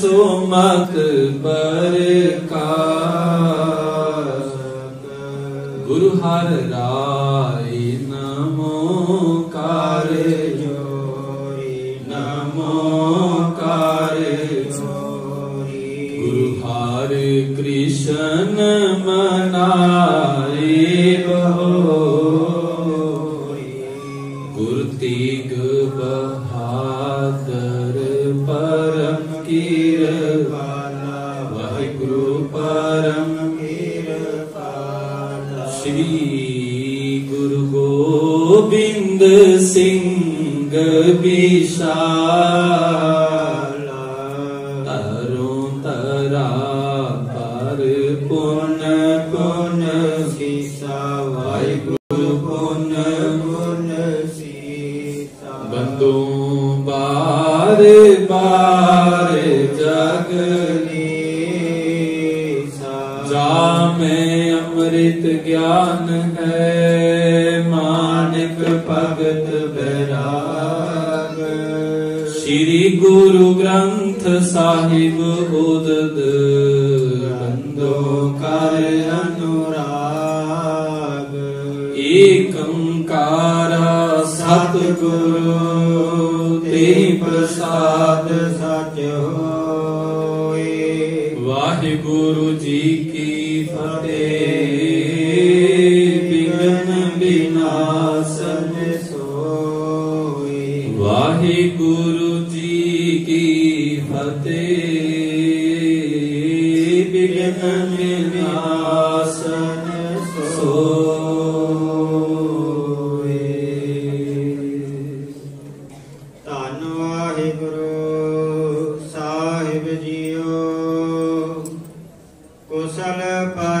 ਸੋਮਤ ਬਰਕਾਸ ਗੋਬਿੰਦ ਸਿੰਘ ਵਿਸ਼ਾਲਾ ਤਰੋਂ ਤਰਾ ਪਰ ਪੁਨ ਪੁਨ ਸੀਸਾ ਵਾਹਿਗੁਰੂ ਪੁਨ ਪੁਨ ਸੀਸਾ ਬੰਦੋ ਬਾਰ ਬਾਰ ਜਗਨੀ ਜਾ ਮੈਂ ਅੰਮ੍ਰਿਤ ਗਿਆਨ ਸ੍ਰੀ ਗੁਰੂ ਗ੍ਰੰਥ ਸਾਹਿਬ ਉਦਦ ਬੰਦੋ ਕਰ ਅਨੁਰਾਗ। ਏਕੰਕਾਰ ਸਤਿਗੁਰੂ ਤੇ ਪ੍ਰਸਾਦ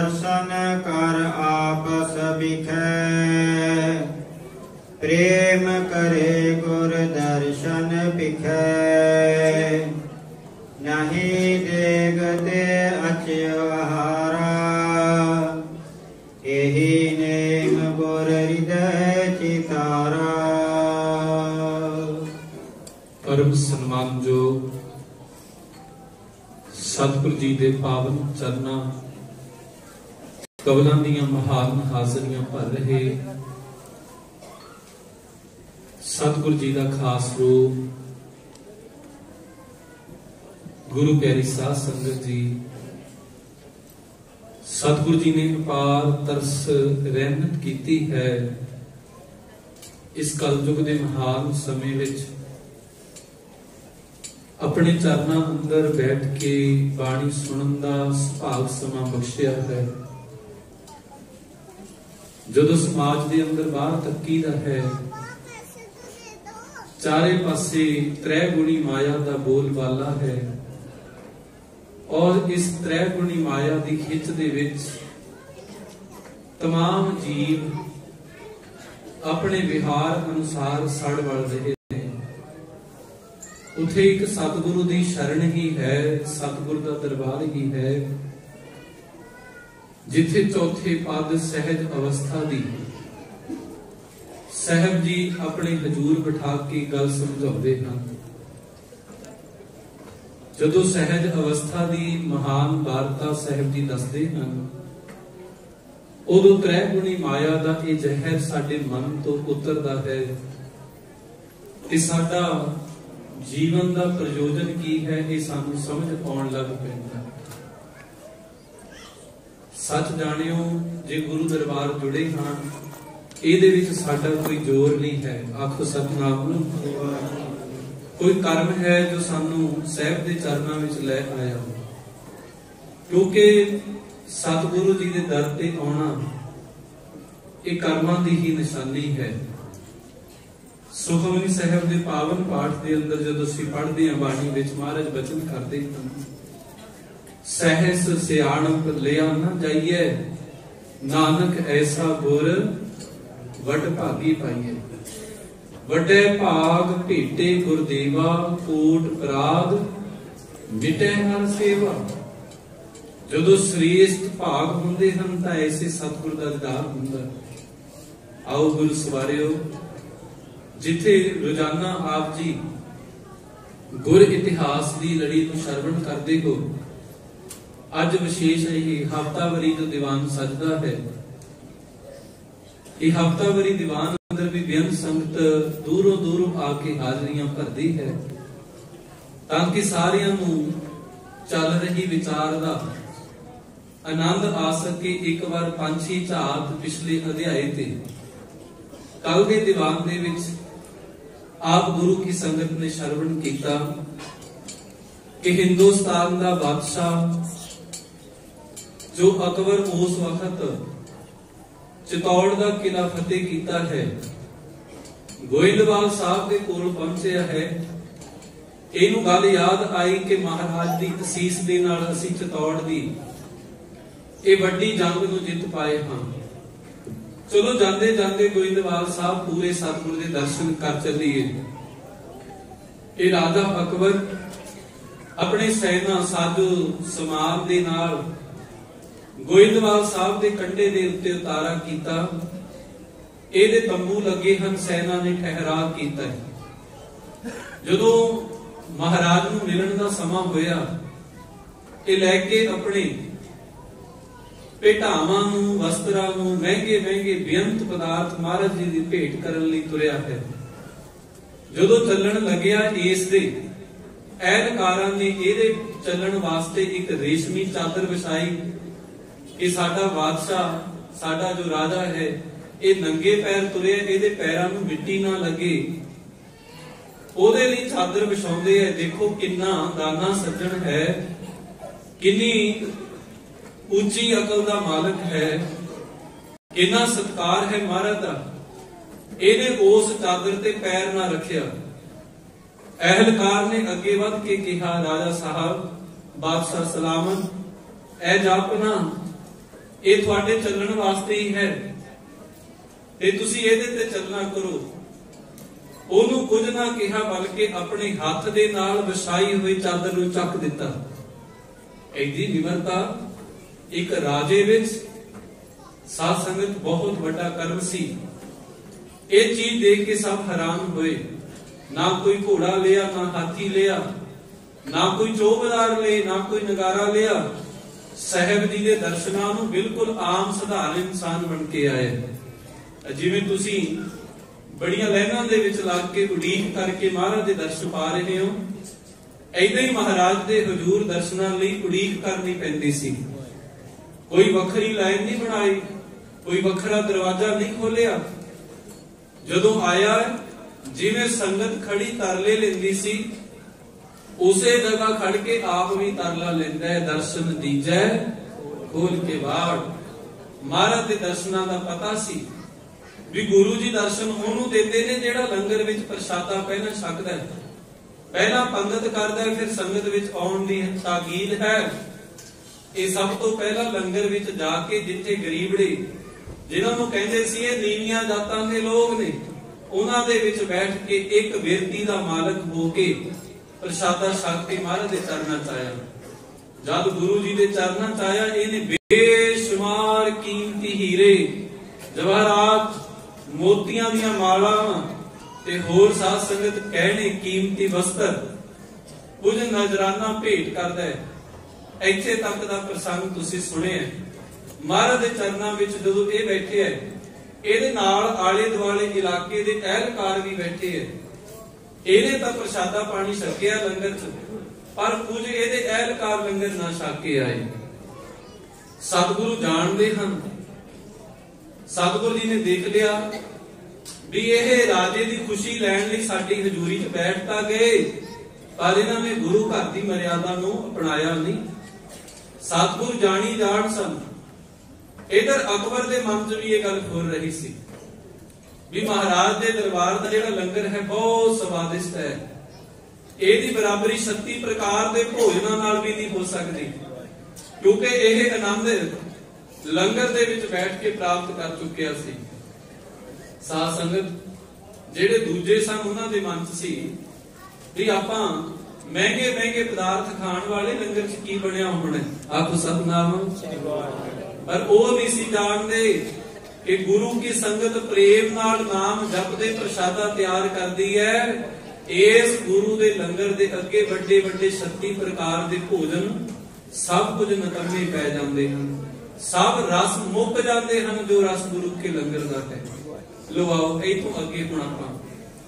ਪਰਸਨ ਕਰ ਆਪਸ ਵਿਖੇ ਪ੍ਰੇਮ ਕਰੇ ਗੁਰ ਦਰਸ਼ਨ ਪਿਖੈ ਨਹੀਂ ਦੇਗਤੇ ਅਚਿਹਾਰਾ ਇਹੀ ਨੇਮ ਗੁਰ ਹਿਰਦੈ ਚਿਤਾਰਾ। ਪਰਮ ਸਨਮਾਨਯੋਗ ਸਤਿਗੁਰ ਜੀ ਦੇ ਪਾਵਨ ਚਰਨਾਂ ਕਵਲਾਂ ਦੀਆਂ ਮਹਾਨ ਹਾਜ਼ਰੀਆਂ ਭਰ ਰਹੇ ਸਤਿਗੁਰ ਜੀ ਦਾ ਖਾਸ ਰੂਪ, ਗੁਰੂ ਪਿਆਰੀ ਸਾਧ ਸੰਗਤ ਜੀ, ਸਤਿਗੁਰ ਜੀ ਨੇ ਅਪਾਰ ਤਰਸ ਰਹਿਮਤ ਕੀਤੀ ਹੈ ਇਸ ਕਲਯੁਗ ਦੇ ਮਹਾਨ ਸਮੇਂ ਵਿੱਚ। ਆਪਣੇ ਚਰਨਾਂ ਅੰਦਰ ਬੈਠ ਕੇ ਬਾਣੀ ਸੁਣਨ ਦਾ ਸੁਭਾਗ ਸਮਾਂ ਬਖਸ਼ਿਆ ਹੈ। ਜਦੋਂ ਸਮਾਜ ਦੇ ਅੰਦਰ ਬਾਹਰ ਤੱਕੀਦਾ ਹੈ ਚਾਰੇ ਪਾਸੇ ਤ੍ਰੈ ਗੁਣੀ ਮਾਇਆ ਦਾ ਬੋਲਬਾਲਾ ਹੈ ਔਰ ਇਸ ਤ੍ਰੈ ਗੁਣੀ ਮਾਇਆ ਦੀ ਖਿੱਚ ਦੇ ਵਿੱਚ तमाम ਜੀਵ ਆਪਣੇ ਵਿਹਾਰ ਅਨੁਸਾਰ ਸੜ ਵਲ ਰਹੇ ਨੇ ਉਥੇ ਇੱਕ ਸਤਿਗੁਰੂ ਦੀ ਸ਼ਰਨ ਹੀ ਹੈ ਸਤਿਗੁਰ ਦਾ ਦਰਬਾਰ ਹੀ ਹੈ ਜਿੱਥੇ ਚੌਥੇ ਪਦ ਸਹਿਜ ਅਵਸਥਾ ਦੀ। ਸਹਿਬ ਜੀ ਆਪਣੇ ਹਜੂਰ ਬਿਠਾ ਕੇ ਗੱਲ ਸਮਝਾਉਂਦੇ ਹਨ। ਜਦੋਂ ਸਹਿਜ ਅਵਸਥਾ ਦੀ ਮਹਾਨ ਵਾਰਤਾ ਸਹਿਬ ਜੀ ਦੱਸਦੇ ਹਨ, ਉਦੋਂ ਤ੍ਰੈ ਗੁਣੀ ਮਾਇਆ ਦਾ ਇਹ ਜ਼ਹਿਰ ਸਾਡੇ ਮਨ ਤੋਂ ਉਤਰਦਾ ਹੈ ਤੇ ਸਾਡਾ ਜੀਵਨ ਦਾ ਪ੍ਰਯੋਜਨ ਕੀ ਹੈ ਇਹ ਸਾਨੂੰ ਸਮਝ ਆਉਣ ਲੱਗ ਪੈਂਦਾ ਸੱਚ ਜਾਣਿਓ, ਜੇ ਗੁਰੂ ਦਰਬਾਰ ਜੁੜੇ ਹਾਂ, ਇਹਦੇ ਵਿੱਚ ਸਾਡਾ ਕੋਈ ਜ਼ੋਰ ਨਹੀਂ ਹੈ। ਆਖੋ ਸਤਨਾਮ। ਨੂੰ ਕੋਈ ਕਰਮ ਹੈ ਜੋ ਸਾਨੂੰ ਸਹਿਬ ਦੇ ਚਰਨਾਂ ਵਿੱਚ ਲੈ ਆਇਆ ਕਿਉਂਕਿ ਸਤਿਗੁਰੂ ਜੀ ਦੇ ਦਰ ਤੇ ਆਉਣਾ, ਇਹ ਕਰਮਾਂ ਦੀ ਹੀ ਨਿਸ਼ਾਨੀ ਹੈ। ਸੁਖਮਨੀ ਸਾਹਿਬ ਦੇ ਪਾਵਨ ਪਾਠ ਦੇ ਅੰਦਰ ਜਦੋਂ ਅਸੀਂ ਪੜ੍ਹਦੇ ਹਾਂ ਬਾਣੀ ਵਿੱਚ, ਮਹਾਰਾਜ ਬਚਨ ਕਰਦੇ ਹਨ। ਸਹਿਸ ਸਿਆਣਪ ਲਿਆ ਨਾ ਜਾਈਏ, ਨਾਨਕ ਐਸਾ ਗੁਰ ਵਡ ਭਾਗੀ ਪਾਈਏ। ਵੱਡੇ ਭਾਗ ਭੇਟੇ ਗੁਰਦੇਵਾ, ਕੋਟ ਪ੍ਰਾਦ ਮਿਟੇ ਹਰ ਸੇਵਾ। ਜਦੋਂ ਸ੍ਰੇਸ਼ਟ ਭਾਗ ਹੁੰਦੇ ਹਨ, ਤਾਂ ਐਸੇ ਸਤਿਗੁਰ ਦਾ ਦੀਦਾਰ ਹੁੰਦਾ। ਆਓ ਗੁਰੂ ਸਵਾਰਿਓ, ਜਿੱਥੇ ਰੋਜ਼ਾਨਾ ਆਪ ਜੀ ਗੁਰ ਇਤਿਹਾਸ ਦੀ ਲੜੀ ਨੂੰ ਸ਼ਰਵਣ ਕਰਦੇ ਹੋ ਅੱਜ ਵਿਸ਼ੇਸ਼ ਇਹ ਹਫਤਾਵਰੀ ਜੋ ਦੀਵਾਨ ਸਜਦਾ ਹੈ, ਇਹ ਹਫਤਾਵਰੀ ਦੀਵਾਨ ਅੰਦਰ ਵੀ ਬੇਅੰਤ ਸੰਗਤ ਦੂਰੋਂ ਦੂਰੋਂ ਆ ਕੇ ਹਾਜ਼ਰੀਆਂ ਭਰਦੀ ਹੈ, ਤਾਂ ਕਿ ਸਾਰਿਆਂ ਨੂੰ ਚੱਲ ਰਹੀ ਵਿਚਾਰ ਦਾ ਆਨੰਦ ਆ ਸਕੇ। ਇੱਕ ਵਾਰ ਪੰਛੀ ਝਾਤ ਪਿਛਲੇ ਅਧਿਆਏ ਤੇ ਕੱਲ ਦੇ ਦੀਵਾਨ ਦੇ ਵਿੱਚ ਆਪ ਗੁਰੂ ਕੀ ਸੰਗਤ ਨੇ ਸ਼ਰਵਣ ਕੀਤਾ ਕਿ ਹਿੰਦੁਸਤਾਨ ਦਾ ਬਾਦਸ਼ਾਹ ਜੋ ਅਕਬਰ ਉਸ ਵਕਤ ਚਿਤੌੜ ਦਾ ਕਿਲਾ ਫਤਿਹ ਕੀਤਾ ਹੈ, ਗੋਇੰਦਵਾਲ ਸਾਹਿਬ ਦੇ ਕੋਲ ਪਹੁੰਚਿਆ ਹੈ, ਇਹਨੂੰ ਗੱਲ ਯਾਦ ਆਈ ਕਿ ਮਹਾਰਾਜ ਦੀ ਅਸੀਸ ਦੇ ਨਾਲ ਅਸੀਂ ਚਿਤੌੜ ਦੀ ਇਹ ਵੱਡੀ ਜੰਗ ਨੂੰ ਜਿੱਤ ਪਾਏ ਹਾਂ। ਚਲੋ ਜਾਂਦੇ ਜਾਂਦੇ ਗੋਇੰਦਵਾਲ ਸਾਹਿਬ ਪੂਰੇ ਸਤਿਗੁਰ ਦੇ ਦਰਸ਼ਨ ਕਰ ਚੱਲੀਏ। ਇਹ ਰਾਜਾ ਅਕਬਰ ਆਪਣੇ ਸੈਨਾ, ਸਾਧੂ, ਸਮਾਜ ਦੇ ਨਾਲ ਗੋਇੰਦਵਾਲ ਸਾਹਿਬ ਦੇ ਕੰਢੇ ਦੇ ਉੱਤੇ ਉਤਾਰਾ ਕੀਤਾ। ਇਹਦੇ ਤੰਬੂ ਲੱਗੇ ਹਨ, ਸੈਨਾ ਨੇ ਠਹਿਰਾ ਕੀਤਾ ਜਦੋਂ ਮਹਾਰਾਜ ਨੂੰ ਮਿਲਣ ਦਾ ਸਮਾਂ ਹੋਇਆ, ਇਹ ਲੈ ਕੇ ਆਪਣੇ ਭੇਟਾਵਾਂ ਨੂੰ, ਵਸਤਰਾਂ ਨੂੰ ਮਹਿੰਗੇ ਮਹਿੰਗੇ ਬੇਅੰਤ ਪਦਾਰਥ ਮਹਾਰਾਜ ਜੀ ਦੀ ਭੇਟ ਕਰਨ ਲਈ ਤੁਰਿਆ ਹੈ। ਜਦੋਂ ਚੱਲਣ ਲੱਗਿਆ ਇਸ ਦੇ ਐਨਕਾਰਾਂ ਨੇ ਇਹਦੇ ਚੱਲਣ ਵਾਸਤੇ ਇੱਕ ਰੇਸ਼ਮੀ ਚਾਦਰ ਵਿਛਾਈ। ਕਿ ਸਾਡਾ ਬਾਦਸ਼ਾਹ, ਸਾਡਾ ਜੋ ਰਾਜਾ ਹੈ, ਇਹ ਨੰਗੇ ਪੈਰ ਤੁਰੇ, ਇਹਦੇ ਪੈਰਾਂ ਨੂੰ ਮਿੱਟੀ ਨਾ ਲੱਗੇ। ਉਹਦੇ ਲਈ ਚਾਦਰ ਵਿਛਾਉਂਦੇ ਐ ਦੇਖੋ ਕਿੰਨਾ ਦਾਨਾ ਸੱਜਣ ਹੈ, ਕਿੰਨੀ ਉੱਚੀ ਅਕਲ ਦਾ ਮਾਲਕ ਹੈ, ਕਿੰਨਾ ਸਤਕਾਰ ਹੈ ਮਹਾਰਾਜ ਦਾ। ਇਹਨੇ ਉਸ ਚਾਦਰ ਤੇ ਪੈਰ ਨਾ ਰੱਖਿਆ। ਅਹਿਲਕਾਰ ਨੇ ਅੱਗੇ ਵੱਧ ਕੇ ਕਿਹਾ, ਰਾਜਾ ਸਾਹਿਬ, ਬਾਦਸ਼ਾਹ ਸਲਾਮਤ ਐ ਜਾਪਨਾ ਇਹ ਤੁਹਾਡੇ ਚੱਲਣ ਵਾਸਤੇ ਹੀ ਹੈ। ਤੇ ਤੁਸੀਂ ਇਹਦੇ ਤੇ ਚੱਲਣਾ ਕਰੋ। ਉਹਨੂੰ ਕੁਝ ਨਾ ਕਿਹਾ ਬਲਕਿ ਆਪਣੇ ਹੱਥ ਦੇ ਨਾਲ ਵਿਛਾਈ ਹੋਈ ਚਾਦਰ ਨੂੰ ਚੱਕ ਦਿੱਤਾ। ਐਡੀ ਨਿਮਰਤਾ ਇੱਕ ਰਾਜੇ ਵਿੱਚ ਸਾਧ ਸੰਗਤ ਬਹੁਤ ਵੱਡਾ ਕਰਮ ਸੀ। ਇਹ ਚੀਜ਼ ਦੇਖ ਕੇ ਸਭ ਹੈਰਾਨ ਹੋਏ। ਨਾ ਕੋਈ ਘੋੜਾ ਲਿਆ, ਨਾ ਹਾਥੀ ਲਿਆ, ਨਾ ਕੋਈ ਚੋਬਦਾਰ ਲਏ, ਨਾ ਕੋਈ ਨਗਾਰਾ ਲਿਆ। ਸਹਿਬ ਜੀ ਦੇ ਦਰਸ਼ਨਾਂ ਨੂੰ ਬਿਲਕੁਲ ਆਮ ਸਧਾਰਨ ਇਨਸਾਨ ਬਣ ਕੇ ਆਏ। ਜਿਵੇਂ ਤੁਸੀਂ ਬੜੀਆਂ ਲਾਈਨਾਂ ਦੇ ਵਿੱਚ ਲੱਗ ਕੇ ਉਡੀਕ ਕਰਕੇ ਮਹਾਰਾਜ ਦੇ ਦਰਸ਼ਨ ਪਾ ਰਹੇ ਹੋ ਐਦਾਂ ਹੀ ਮਹਾਰਾਜ ਦੇ ਹਜ਼ੂਰ ਦਰਸ਼ਨਾਂ ਲਈ ਉਡੀਕ ਕਰਨੀ ਪੈਂਦੀ ਸੀ। ਕੋਈ ਵੱਖਰੀ ਲਾਈਨ ਨਹੀਂ ਬਣਾਈ, ਕੋਈ ਵੱਖਰਾ ਦਰਵਾਜ਼ਾ ਨਹੀਂ ਖੋਲਿਆ ਜਦੋਂ ਆਇਆ, ਜਿਵੇਂ ਸੰਗਤ ਖੜੀ ਤਰਲੇ ਲੈਂਦੀ ਸੀ ਉਸੇ ਜਗ੍ਹਾ ਖੜ ਕੇ ਆਪ ਵੀ ਤਰਲਾ ਲੈਂਦਾ ਹੈ, ਦਰਸ਼ਨ ਦੀਜੈ ਖੋਲ ਕੇ ਬਾੜ ਮਹਾਰਾਜ ਦੇ ਦਰਸ਼ਨਾਂ ਦਾ ਪਤਾ ਸੀ ਵੀ ਗੁਰੂ ਜੀ ਦਰਸ਼ਨ ਉਹਨੂੰ ਦਿੰਦੇ ਨੇ ਜਿਹੜਾ ਲੰਗਰ ਵਿੱਚ ਪ੍ਰਸ਼ਾਦਾ ਪਹਿਲਾਂ ਛਕਦਾ ਹੈ। ਪਹਿਲਾਂ ਪੰਗਤ ਕਰਦਾ ਹੈ, ਫਿਰ ਸੰਗਤ ਵਿੱਚ ਆਉਣ ਦੀ ਤਾਕੀਦ ਹੈ। ਇਹ ਸਭ ਤੋਂ ਪਹਿਲਾਂ ਲੰਗਰ ਵਿੱਚ ਜਾ ਕੇ ਜਿੱਥੇ ਗਰੀਬੜੇ ਜਿਨ੍ਹਾਂ ਨੂੰ ਕਹਿੰਦੇ ਸੀ ਇਹ ਨੀਵੀਆਂ ਜਾਤਾਂ ਦੇ ਲੋਕ ਨੇ, ਉਹਨਾਂ ਦੇ ਵਿੱਚ ਬੈਠ ਕੇ ਇੱਕ ਵਿਰਤੀ ਦਾ ਮਾਲਕ ਹੋ ਕੇ ਪ੍ਰਸ਼ਾਦਾ ਛਕ ਮਹਾਰਾਜ ਦੇ ਚਰਨਾਂ ਚ ਆਇਆ। ਜਦ ਗੁਰੂ ਜੀ ਦੇ ਚਰਨਾਂ ਚ ਆਇਆ ਇਹਨੇ ਬੇਸ਼ੁਮਾਰ ਕੀਮਤੀ ਹੀਰੇ, ਜਵਾਹਰਾਤ ਮੋਤੀਆਂ ਦੀਆਂ ਮਾਲਾਵਾਂ ਤੇ ਹੋਰ ਸਾਧ ਸੰਗਤ ਕਹਿਣੇ ਕੀਮਤੀ ਵਸਤਰ, ਕੁਝ ਨਜ਼ਰਾਨਾ ਭੇਟ ਕਰਦਾ ਹੈ। ਇੱਥੇ ਤੱਕ ਦਾ ਪ੍ਰਸੰਗ ਤੁਸੀਂ ਸੁਣਿਆ ਮਹਾਰਾਜ ਦੇ ਚਰਨਾਂ ਵਿੱਚ ਜਦੋਂ ਇਹ ਬੈਠੇ ਹੈ, ਇਹਦੇ ਨਾਲ ਆਲੇ ਦੁਆਲੇ ਇਲਾਕੇ ਦੇ ਅਹਿਲਕਾਰ ਵੀ ਬੈਠੇ ਹੈ। ਇਹਨੇ ਤਾਂ ਪ੍ਰਸ਼ਾਦਾ ਪਾਣੀ ਛਕਿਆ ਲੰਗਰ ਚ, ਪਰ ਕੁਝ ਇਹਦੇ ਅਹਿਲਕਾਰ ਲੰਗਰ ਨਾ ਛਕ ਕੇ ਆਏ। ਸਤਿਗੁਰੂ ਜਾਣਦੇ ਹਨ। ਸਤਿਗੁਰੂ ਜੀ ਨੇ ਦੇਖ ਲਿਆ ਵੀ ਇਹ ਰਾਜੇ ਦੀ ਖੁਸ਼ੀ ਲੈਣ ਲਈ ਸਾਡੀ ਹਜ਼ੂਰੀ 'ਚ ਬੈਠ ਤਾਂ ਗਏ, ਪਰ ਇਹਨਾਂ ਨੇ ਗੁਰੂ ਘਰ ਦੀ ਮਰਿਆਦਾ ਨੂੰ ਅਪਣਾਇਆ ਨਹੀਂ। ਸਤਿਗੁਰ ਜਾਣੀ ਜਾਣ ਸਨ। ਇਧਰ ਅਕਬਰ ਦੇ ਮਨ 'ਚ ਵੀ ਇਹ ਗੱਲ ਫੁਰ ਰਹੀ ਸੀ। ਵੀ ਮਹਾਰਾਜ ਦੇ ਦਰਬਾਰ ਦਾ ਜਿਹੜਾ ਲੰਗਰ ਹੈ ਬਹੁਤ ਸਵਾਦਿਸ਼ਟ ਹੈ। ਇਹਦੀ ਬਰਾਬਰੀ 36 ਪ੍ਰਕਾਰ ਦੇ ਭੋਜਨਾਂ ਨਾਲ ਵੀ ਨਹੀਂ ਹੋ ਸਕਦੀ। ਕਿਉਂਕਿ ਇਹ ਆਨੰਦ ਲੰਗਰ ਦੇ ਵਿੱਚ ਬੈਠ ਕੇ ਪ੍ਰਾਪਤ ਕਰ ਚੁੱਕਿਆ ਸੀ। ਸਾਧ ਸੰਗਤ, ਜਿਹੜੇ ਦੂਜੇ ਸਨ ਉਹਨਾਂ ਦੇ ਮਨ 'ਚ ਸੀ ਵੀ ਆਪਾਂ ਮਹਿੰਗੇ ਮਹਿੰਗੇ ਪਦਾਰਥ ਖਾਣ ਵਾਲੇ ਲੰਗਰ 'ਚ ਕੀ ਬਣਿਆ ਹੋਣਾ ਆਪ ਸਤਨਾਮ। ਪਰ ਉਹ ਨਹੀਂ ਸੀ ਜਾਣਦੇ ਕਿ ਗੁਰੂ ਕੀ ਸੰਗਤ ਪ੍ਰੇਮ ਨਾਲ ਨਾਮ ਜਪਦੇ ਪ੍ਰਸ਼ਾਦਾ ਤਿਆਰ ਕਰਦੀ ਹੈ, ਇਸ ਗੁਰੂ ਦੇ ਲੰਗਰ ਦੇ ਅੱਗੇ ਵੱਡੇ ਵੱਡੇ 36 ਪ੍ਰਕਾਰ ਦੇ ਭੋਜਨ ਸਭ ਕੁਝ ਨਕਮੇ ਪੈ ਜਾਂਦੇ ਹਨ। ਸਭ ਰਸ ਮੁੱਕ ਜਾਂਦੇ ਹਨ ਜੋ ਰਸ ਗੁਰੂ ਕੇ ਲੰਗਰ ਦਾ ਹੈ। ਲੋ ਆਓ ਇਹ ਤੋਂ ਅੱਗੇ ਹੁਣ ਆਪਾਂ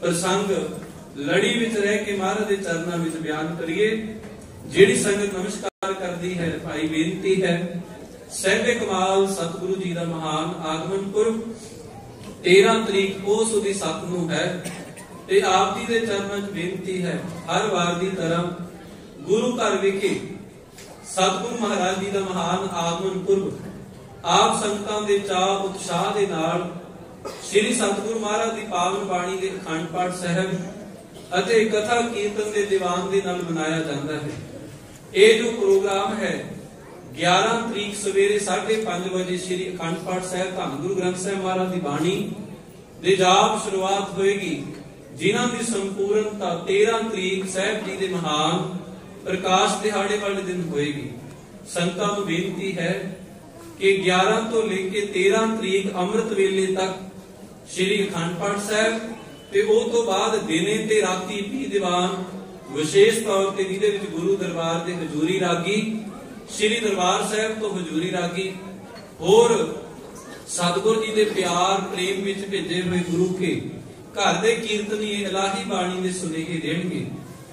ਪ੍ਰਸੰਗ ਲੜੀ ਵਿੱਚ ਰਹਿ ਕੇ ਮਹਾਰਾਜ ਦੇ ਚਰਨਾਂ ਵਿੱਚ ਬਿਆਨ ਕਰੀਏ। ਜਿਹੜੀ ਸੰਗਤ ਨਮਸਕਾਰ ਕਰਦੀ ਹੈ, ਭਾਈ ਬੇਨਤੀ ਹੈ ਸਹਿਬੇ ਕਮਾਲ ਸਤਿਗੁਰੂ ਜੀ ਦਾ ਮਹਾਨ ਆਗਮਨ ਪੁਰਬ 13 ਤਰੀਕ ਉਹ ਸੁਦੀ ਸਤ ਨੂੰ ਹੈ ਤੇ ਆਪ ਜੀ ਦੇ ਚਰਨਾਂ 'ਚ ਬੇਨਤੀ ਹੈ, ਹਰ ਵਾਰ ਦੀ ਤਰ੍ਹਾਂ ਗੁਰੂ ਘਰ ਵਿਖੇ ਸਤਿਗੁਰੂ ਮਹਾਰਾਜ ਜੀ ਦਾ ਮਹਾਨ ਆਗਮਨ ਪੁਰਬ ਆਪ ਸੰਗਤਾਂ ਦੇ ਚਾਹ ਉਤਸ਼ਾਹ ਦੇ ਨਾਲ ਸ੍ਰੀ ਸਤਿਗੁਰੂ ਮਹਾਰਾਜ ਦੀ ਪਾਵਨ ਬਾਣੀ ਦੇ ਅਖੰਡ ਪਾਠ ਸਾਹਿਬ ਅਤੇ ਕਥਾ ਕੀਰਤਨ ਦੇ ਦੀਵਾਨ ਦੇ ਨਾਲ ਮਨਾਇਆ ਜਾਂਦਾ ਹੈ। ਇਹ ਜੋ ਪ੍ਰੋਗਰਾਮ ਹੈ 11 ਤਰੀਕ ਸਵੇਰੇ 5:30 ਵਜੇ ਸ੍ਰੀ ਅਖੰਡ ਪਾਠ ਸਾਹਿਬ ਧੰਨ ਗੁਰੂ ਗ੍ਰੰਥ ਸਾਹਿਬ ਮਹਾਰਾਜ ਦੀ ਬਾਣੀ ਦੇ ਜਾਪ ਸ਼ੁਰੂਆਤ ਹੋਏਗੀ, ਜਿਨ੍ਹਾਂ ਦੀ ਸੰਪੂਰਨਤਾ 13 ਤਰੀਕ ਸਾਹਿਬ ਜੀ ਦੇ ਮਹਾਨ ਪ੍ਰਕਾਸ਼ ਦਿਹਾੜੇ ਵਾਲੇ ਦਿਨ ਹੋਏਗੀ। ਸੰਤਾਂ ਨੂੰ ਬੇਨਤੀ ਹੈ ਕਿ 11 ਤੋਂ ਲੈ ਕੇ 13 ਤਰੀਕ ਅੰਮ੍ਰਿਤ ਵੇਲੇ ਤੱਕ ਸ੍ਰੀ ਅਖੰਡ ਪਾਠ ਸਾਹਿਬ ਤੇ ਉਹ ਤੋਂ ਬਾਅਦ ਦਿਨੇ ਤੇ ਰਾਤੀ ਵੀ ਦੀਵਾਨ, ਵਿਸ਼ੇਸ਼ ਤੌਰ ਤੇ ਜਿਹਦੇ ਵਿੱਚ ਗੁਰੂ ਦਰਬਾਰ ਦੇ ਹਜ਼ੂਰੀ ਰਾਗੀ ਸ੍ਰੀ ਦਰਬਾਰ ਸਾਹਿਬ ਤੋਂ ਹਜ਼ੂਰੀ ਰਾਗੀ ਹੋਰ ਸਤਿਗੁਰ ਜੀ ਦੇ ਪਿਆਰ, ਪ੍ਰੇਮ ਵਿੱਚ ਭੇਜੇ ਹੋਏ ਗੁਰੂ ਕੇ ਘਰ ਦੇ ਕੀਰਤਨੀ, ਇਲਾਹੀ ਬਾਣੀ ਦੇ ਸੁਨੇਹੇ ਦੇਣਗੇ।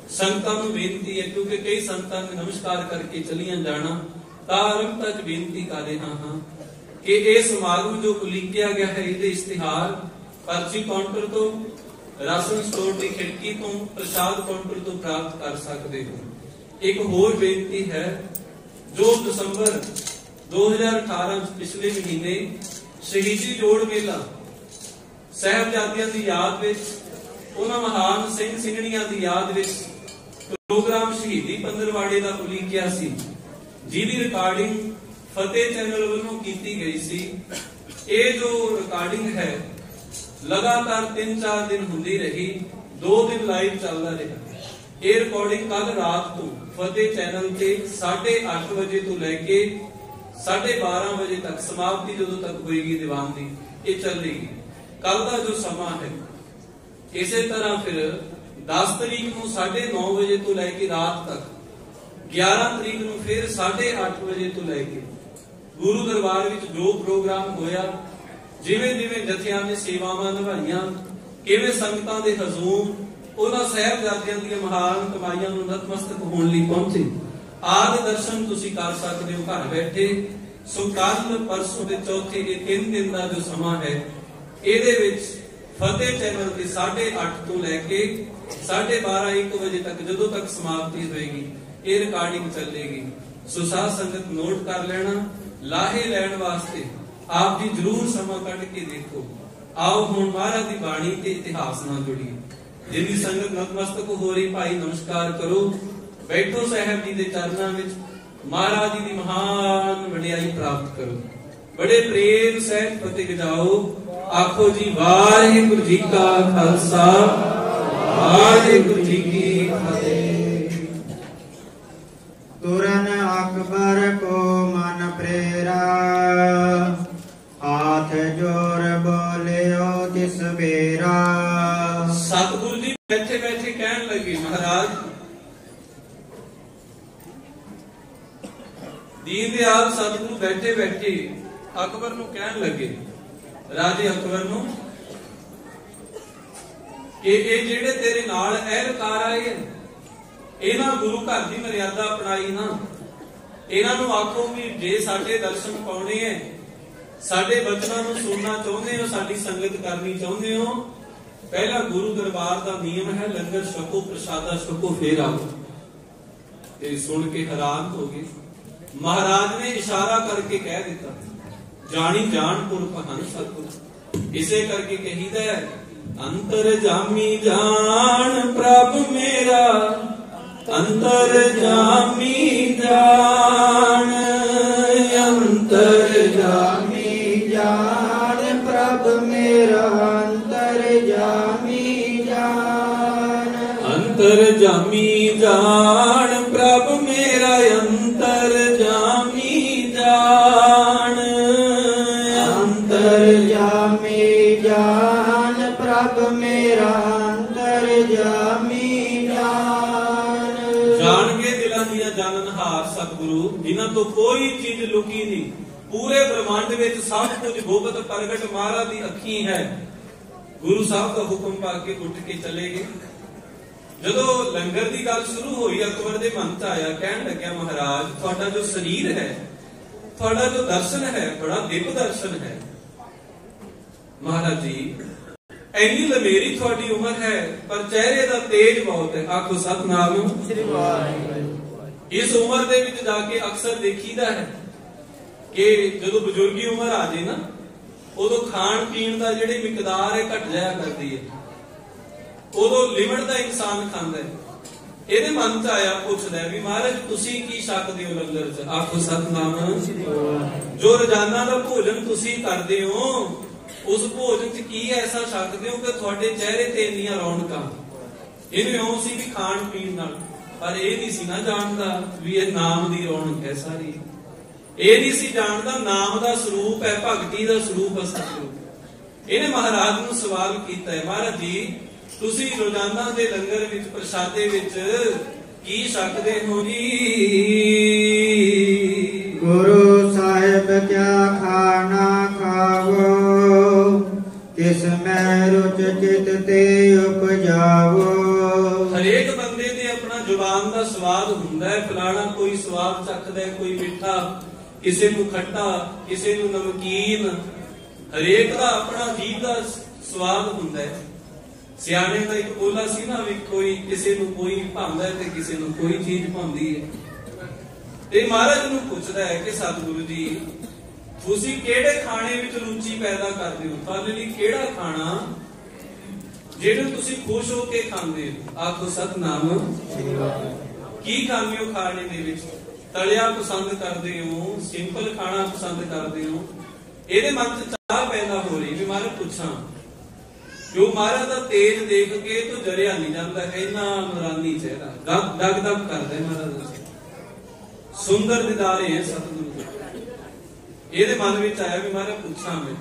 ਸੰਗਤਾਂ ਨੂੰ ਬੇਨਤੀ ਹੈ, ਕਿਉਂਕਿ ਕਈ ਸੰਤਾਂ ਨੇ ਨਮਸਕਾਰ ਕਰਕੇ ਚਲੀਆਂ ਜਾਣਾ, ਤਾਂ ਆਰੰਭ ਤੱਕ ਬੇਨਤੀ ਕਰ ਰਿਹਾ ਹਾਂ ਕਿ ਇਹ ਸਮਾਗਮ ਜੋ ਉਲੀਕਿਆ ਗਿਆ ਹੈ, ਇਹਦੇ ਇਸ਼ਤਿਹਾਰ ਪਰਚੀ ਕਾਊਂਟਰ ਤੋਂ, ਰਾਸ਼ਨ ਸਟੋਰ ਦੀ ਖਿੜਕੀ ਤੋਂ, ਪ੍ਰਸ਼ਾਦ ਕਾਊਂਟਰ ਤੋਂ ਪ੍ਰਾਪਤ ਕਰ ਸਕਦੇ ਹੋ। ਇੱਕ ਹੋਰ ਬੇਨਤੀ ਹੈ ਜੋ ਦਸੰਬਰ 2018 ਪਿਛਲੇ ਮਹੀਨੇ ਸ਼ਹੀਦੀ ਜੋੜ ਮੇਲਾ ਸਹਿਬਜ਼ਾਦਿਆਂ ਦੀ ਯਾਦ ਵਿੱਚ, ਉਹਨਾਂ ਮਹਾਨ ਸਿੰਘ ਸਿੰਘਣੀਆਂ ਦੀ ਯਾਦ ਵਿੱਚ ਪ੍ਰੋਗਰਾਮ ਸ਼ਹੀਦੀ ਪੰਦਰਵਾੜੇ ਦਾ ਉਲੀਕਿਆ ਸੀ, ਜਿਹਦੀ ਰਿਕਾਰਡਿੰਗ ਫਤਿਹ ਚੈਨਲ ਵੱਲੋਂ ਕੀਤੀ ਗਈ ਸੀ। ਇਹ ਜੋ ਰਿਕਾਰਡਿੰਗ ਹੈ, ਲਗਾਤਾਰ 3-4 ਦਿਨ ਹੁੰਦੀ ਰਹੀ 2 ਦਿਨ ਲਾਈਵ ਚੱਲਦਾ ਰਿਹਾ। ਇਹ ਰਿਕਾਰਡਿੰਗ ਕੱਲ ਰਾਤ ਤੋਂ ਫਤਿਹ ਚੈਨਲ ਤੇ 8:30 ਵਜੇ ਤੋਂ ਲੈ ਕੇ 12:30 ਵਜੇ ਤੱਕ ਸਮਾਪਤੀ ਜਦੋਂ ਤੱਕ ਹੋਏਗੀ ਦੀਵਾਨ ਦੀ ਇਹ ਚੱਲੇਗੀ। ਕੱਲ ਦਾ ਜੋ ਸਮਾਂ ਹੈ, ਇਸੇ ਤਰ੍ਹਾਂ ਫਿਰ 10 ਤਰੀਕ ਨੂੰ 9:30 ਵਜੇ ਤੋਂ ਲੈ ਕੇ ਰਾਤ ਤੱਕ 11 ਤਰੀਕ ਨੂੰ ਫਿਰ 8:30 ਵਜੇ ਤੋਂ ਲੈ ਕੇ ਗੁਰੂ ਦਰਬਾਰ ਵਿੱਚ ਜੋ ਪ੍ਰੋਗਰਾਮ ਹੋਇਆ ਜਿਵੇਂ ਜਿਵੇਂ ਜਥਿਆਂ ਨੇ ਸੇਵਾਵਾਂ ਨਿਭਾਈਆਂ, ਕਿਵੇਂ ਸੰਗਤਾਂ ਦੇ ਹਜ਼ੂਮ ਉਹਨਾਂ ਸਹਿਬਜ਼ਾਦਿਆਂ ਦੀਆਂ ਮਹਾਨ ਕਮਾਈਆਂ ਨੂੰ ਨਤਮਸਤਕ ਹੋਣ ਲਈ ਪਹੁੰਚੇ। ਆਦ ਦਰਸ਼ਨ ਤੁਸੀਂ ਕਰ ਸਕਦੇ ਹੋ ਘਰ ਬੈਠੇ। ਸੋ ਕੱਲ ਪਰਸੋਂ ਦੇ ਚੌਥੇ ਇਹ ਤਿੰਨ ਦਿਨ ਦਾ ਜੋ ਸਮਾਂ ਹੈ, ਇਹਦੇ ਵਿੱਚ ਫਤਿਹ ਚੈਨਲ ਤੇ 8:30 ਤੋਂ ਲੈ ਕੇ 12:30 1 ਵਜੇ ਤੱਕ ਜਦੋਂ ਤੱਕ ਸਮਾਪਤੀ ਹੋਏਗੀ, ਇਹ ਰਿਕਾਰਡਿੰਗ ਚੱਲੇਗੀ। ਸੋ ਸਾਧ ਸੰਗਤ ਨੋਟ ਕਰ ਲੈਣਾ, ਲਾਹੇ ਲੈਣ ਵਾਸਤੇ ਆਪ ਜੀ ਜਰੂਰ ਸਮਾਂ ਕੱਢ ਕੇ ਦੇਖੋ। ਆਓ ਹੁਣ ਮਹਾਰਾਜ ਦੀ ਬਾਣੀ ਤੇ ਇਤਿਹਾਸ ਨਾਲ ਜੁੜੀਏ। ਜਿੰਨੀ ਸੰਗਤ ਨਤਮਸਤਕ ਹੋ ਰਹੀ, ਭਾਈ ਨਮਸਕਾਰ ਕਰੋ। ਬੈਠੋ ਸਾਹਿਬ ਜੀ ਦੇ ਚਰਨਾਂ ਵਿੱਚ। ਮਹਾਰਾਜ ਜੀ ਦੀ ਮਹਾਨ ਵਡਿਆਈ ਪ੍ਰਾਪਤ ਕਰੋ। ਬੜੇ ਪ੍ਰੇਮ ਸਹਿਤ ਫਤਿਹ ਗਜਾਓ ਆਖੋ ਜੀ, ਵਾਹਿਗੁਰੂ ਜੀ ਕਾ ਖਾਲਸਾ। ਵਾਹਿਗੁਰੂ ਜੀ ਸਤਿਗੁਰੂ ਬੈਠੇ ਬੈਠੇ ਕਹਿਣ ਲੱਗੇ, ਮਹਾਰਾਜ। ਦੀਨ ਦਿਆਲ ਸਤਿਗੁਰੂ ਬੈਠੇ ਬੈਠੇ ਅਕਬਰ ਨੂੰ ਕਹਿਣ ਲੱਗੇ, ਰਾਜੇ ਅਕਬਰ ਨੂੰ, ਕਿ ਇਹ ਜਿਹੜੇ ਤੇਰੇ ਨਾਲ ਅਹਿਲਕਾਰ ਆਏ ਇਹਨਾਂ ਗੁਰੂ ਘਰ ਦੀ ਮਰਿਆਦਾ ਅਪਣਾਈ ਨਾ। ਇਹਨਾਂ ਨੂੰ ਆਖੋ ਵੀ ਜੇ ਸਾਡੇ ਦਰਸ਼ਨ ਪਾਉਣੇ ਐ ਸਾਡੇ ਬਚਨਾਂ ਨੂੰ ਸੁਣਨਾ ਚਾਹੁੰਦੇ ਹੋ, ਸਾਡੀ ਸੰਗਤ ਕਰਨੀ ਚਾਹੁੰਦੇ ਹੋ ਪਹਿਲਾ ਗੁਰੂ ਦਰਬਾਰ ਦਾ ਨਿਯਮ ਹੈ ਲੰਗਰ ਛਕੋ ਪ੍ਰਸ਼ਾਦਾ ਛਕੋ ਫੇਰ ਆਓ। ਤੇ ਸੁਣ ਕੇ ਹੈਰਾਨ ਹੋ ਗਏ। ਮਹਾਰਾਜ ਨੇ ਇਸ਼ਾਰਾ ਕਰਕੇ ਕਹਿ ਦਿੱਤਾ ਜਾਣੀ ਜਾਣ ਪੁਰਖ ਸਤਿਗੁਰ ਇਸੇ ਕਰਕੇ ਕਹੀਦਾ ਹੈ, ਅੰਤਰ ਜਾਮੀ ਜਾਣ ਪ੍ਰਭ ਮੇਰਾ ਅੰਤਰ ਜਾਮੀ ਜਾਣ ਅੰਤਰ ਜਾਮੀ ਜਾਣ ਪ੍ਰਭ ਮੇਰਾ। ਅੰਤਰ ਜਾਮੀ ਜਾਣ ਪ੍ਰਭ ਮੇਰਾ ਅੰਤਰ ਜਾਮੀ ਜਾਣ। ਅੰਤਰ ਜਾਮੀ ਜਾਣ ਪ੍ਰਭ ਮੇਰਾ ਅੰਤਰ ਜਾਮੀ ਜਾਣ। ਜਾਣ ਕੇ ਦਿਲਾਂ ਦੀਆਂ ਜਾਣਨਹਾਰ ਸਤਿਗੁਰੂ ਜਿਨ੍ਹਾਂ ਤੋਂ ਕੋਈ ਚੀਜ਼ ਲੁਕੀ ਨਹੀਂ। ਪੂਰੇ ਬ੍ਰਹਮੰਡ ਵਿੱਚ ਸਭ ਕੁਝ ਗੋਬਤ ਪ੍ਰਗਟ ਮਹਾਰਾਜ ਦੀ ਅੱਖੀ ਹੈ। ਗੁਰੂ ਸਾਹਿਬ ਦਾ ਹੁਕਮ ਪਾ ਕੇ ਉੱਠ ਕੇ ਚਲੇ ਗਏ ਜਦੋਂ ਲੰਗਰ ਦੀ ਗੱਲ ਸ਼ੁਰੂ ਹੋਈ ਅਕਬਰ ਦੇ ਮਨ 'ਚ ਆਇਆ ਕਹਿਣ ਲੱਗਿਆ ਮਹਾਰਾਜ ਤੁਹਾਡਾ ਜੋ ਸਰੀਰ ਹੈ ਤੁਹਾਡਾ ਜੋ ਦਰਸ਼ਨ ਹੈ ਬੜਾ ਦਿਵ ਦਰਸ਼ਨ ਹੈ। ਮਹਾਰਾਜ ਜੀ ਐਨੀ ਲੰਮੇਰੀ ਤੁਹਾਡੀ ਉਮਰ ਹੈ ਪਰ ਚਿਹਰੇ ਦਾ ਤੇਜ ਬਹੁਤ ਹੈ। ਆਖੋ ਸਤਨਾਮ ਸ੍ਰੀ ਵਾਹਿਗੁਰੂ। ਇਸ ਉਮਰ ਦੇ ਵਿੱਚ ਜਾ ਕੇ ਅਕਸਰ ਦੇਖੀਦਾ ਹੈ ਕਿ ਜਦੋਂ ਬਜ਼ੁਰਗੀ ਉਮਰ ਆ ਜੇ ਨਾ ਉਦੋਂ ਖਾਣ ਪੀਣ ਦਾ ਜਿਹੜੀ ਮਿਕਦਾਰ ਹੈ ਘਟ ਜਾਇਆ ਕਰਦੀ ਹੈ। ਉਦੋਂ ਲਿਮਟ ਦਾ ਇਨਸਾਨ ਖਾਂਦਾ ਹੈ। ਇਹਦੇ ਮਨ 'ਚ ਆਇਆ ਪੁੱਛਦਾ ਵੀ ਮਹਾਰਾਜ, ਤੁਸੀਂ ਕੀ ਛਕਦੇ ਹੋ ਲੰਗਰ 'ਚ? ਆਖੋ, ਸਤਨਾਮ। ਜੋ ਰੋਜ਼ਾਨਾ ਦਾ ਭੋਜਨ ਤੁਸੀਂ ਕਰਦੇ ਹੋ, ਉਸ ਭੋਜਨ 'ਚ ਕੀ ਐਸਾ ਛਕਦੇ ਹੋ ਕਿ ਤੁਹਾਡੇ ਚਿਹਰੇ ਤੇ ਇੰਨੀਆਂ ਰੌਣਕਾਂ? ਇਹਨੂੰ ਇਉਂ ਸੀ ਵੀ ਖਾਣ ਪੀਣ ਨਾਲ। ਪਰ ਇਹ ਨਹੀਂ ਸੀ ਨਾ ਜਾਣਦਾ ਵੀ ਇਹ ਨਾਮ ਦੀ ਰੌਣਕ ਹੈ ਸਾਰੀ। ਇਹ ਨਹੀਂ ਸੀ ਜਾਣਦਾ ਨਾਮ ਦਾ ਸਰੂਪ ਹੈ, ਭਗਤੀ ਦਾ ਸਰੂਪ ਹੈ ਇਹਨੇ ਮਹਾਰਾਜ ਨੂੰ ਸਵਾਲ ਕੀਤਾ ਹੈ, ਮਹਾਰਾਜ ਜੀ ਤੁਸੀਂ ਰੋਜ਼ਾਨਾ ਦੇ ਲੰਗਰ ਵਿੱਚ ਪ੍ਰਸ਼ਾਦੇ ਵਿੱਚ ਕੀ ਛਕਦੇ ਹੋ ਜੀ? ਗੁਰੂ ਸਾਹਿਬ ਕਿਆ ਖਾਣਾ ਖਾਵੋ? ਤਿਸ ਮੈਂ ਰੁਚ ਚਿਤ ਤੇ ਉਪਜਾਵੋ? ਹਰੇਕ ਬੰਦੇ ਦੇ ਆਪਣਾ ਜ਼ੁਬਾਨ ਦਾ ਸਵਾਦ ਹੁੰਦਾ ਹੈ। ਫਲਾਣਾ ਕੋਈ ਸਵਾਦ ਚੱਖਦਾ ਹੈ ਕੋਈ ਮਿੱਠਾ ਕਿਸੇ ਨੂੰ ਖੱਟਾ ਕਿਸੇ ਨੂੰ ਨਮਕੀਨ। ਹਰੇਕ ਦਾ ਆਪਣਾ ਜੀਭ ਦਾ ਸਵਾਦ ਹੁੰਦਾ ਹੈ। ਸਿਆਣੇ ਦਾ ਇੱਕ ਬੋਲਾ ਸੀ ਨਾ ਵੀ ਕੋਈ ਕਿਸੇ ਨੂੰ ਕੋਈ ਭਾਉਂਦਾ ਤੇ ਕਿਸੇ ਨੂੰ ਕੋਈ ਚੀਜ਼ ਭਾਉਂਦੀ ਹੈ। ਤੇ ਮਹਾਰਾਜ ਨੂੰ ਪੁੱਛਦਾ ਹੈ ਕਿ ਸਤਿਗੁਰੂ ਜੀ, ਤੁਸੀਂ ਕਿਹੜੇ ਖਾਣੇ ਵਿੱਚ ਰੁਚੀ ਪੈਦਾ ਕਰਦੇ ਹੋ? ਤੁਹਾਡੇ ਲਈ ਕਿਹੜਾ ਖਾਣਾ ਜਿਹਨੂੰ ਤੁਸੀਂ ਖੁਸ਼ ਹੋ ਕੇ ਖਾਂਦੇ ਹੋ? ਆਖੋ, ਸਤਨਾਮ। ਕੀ ਖਾਂਦੇ ਹੋ ਖਾਣੇ ਦੇ ਵਿੱਚ? ਤਲਿਆ ਪਸੰਦ ਕਰਦੇ ਹੋ? ਸਿੰਪਲ ਖਾਣਾ ਪਸੰਦ ਕਰਦੇ ਹੋ? ਇਹਦੇ ਮਨ 'ਚ ਚਾਹ ਪੈਦਾ ਹੋ ਰਹੀ ਵੀ ਮਹਾਰਾਜ, ਪੁੱਛਾਂ। ਜੋ ਮਹਾਰਾਜ ਦਾ ਤੇਜ ਦੇਖ ਕੇ ਤੂੰ ਜਰਿਆ ਨਹੀਂ ਜਾਂਦਾ, ਇੰਨਾ ਨੂਰਾਨੀ ਚਿਹਰਾ। ਦਗ ਦਗ ਦਗ ਕਰਦਾ ਮਹਾਰਾਜ ਸੁੰਦਰ ਦਿਦਾਰੇ ਹੈ ਸਤਿਗੁਰੂ ਦੇ। ਇਹਦੇ ਮਨ ਵਿੱਚ ਆਇਆ ਵੀ ਮਹਾਰਾਜ, ਪੁੱਛਾਂ ਮੈਂ।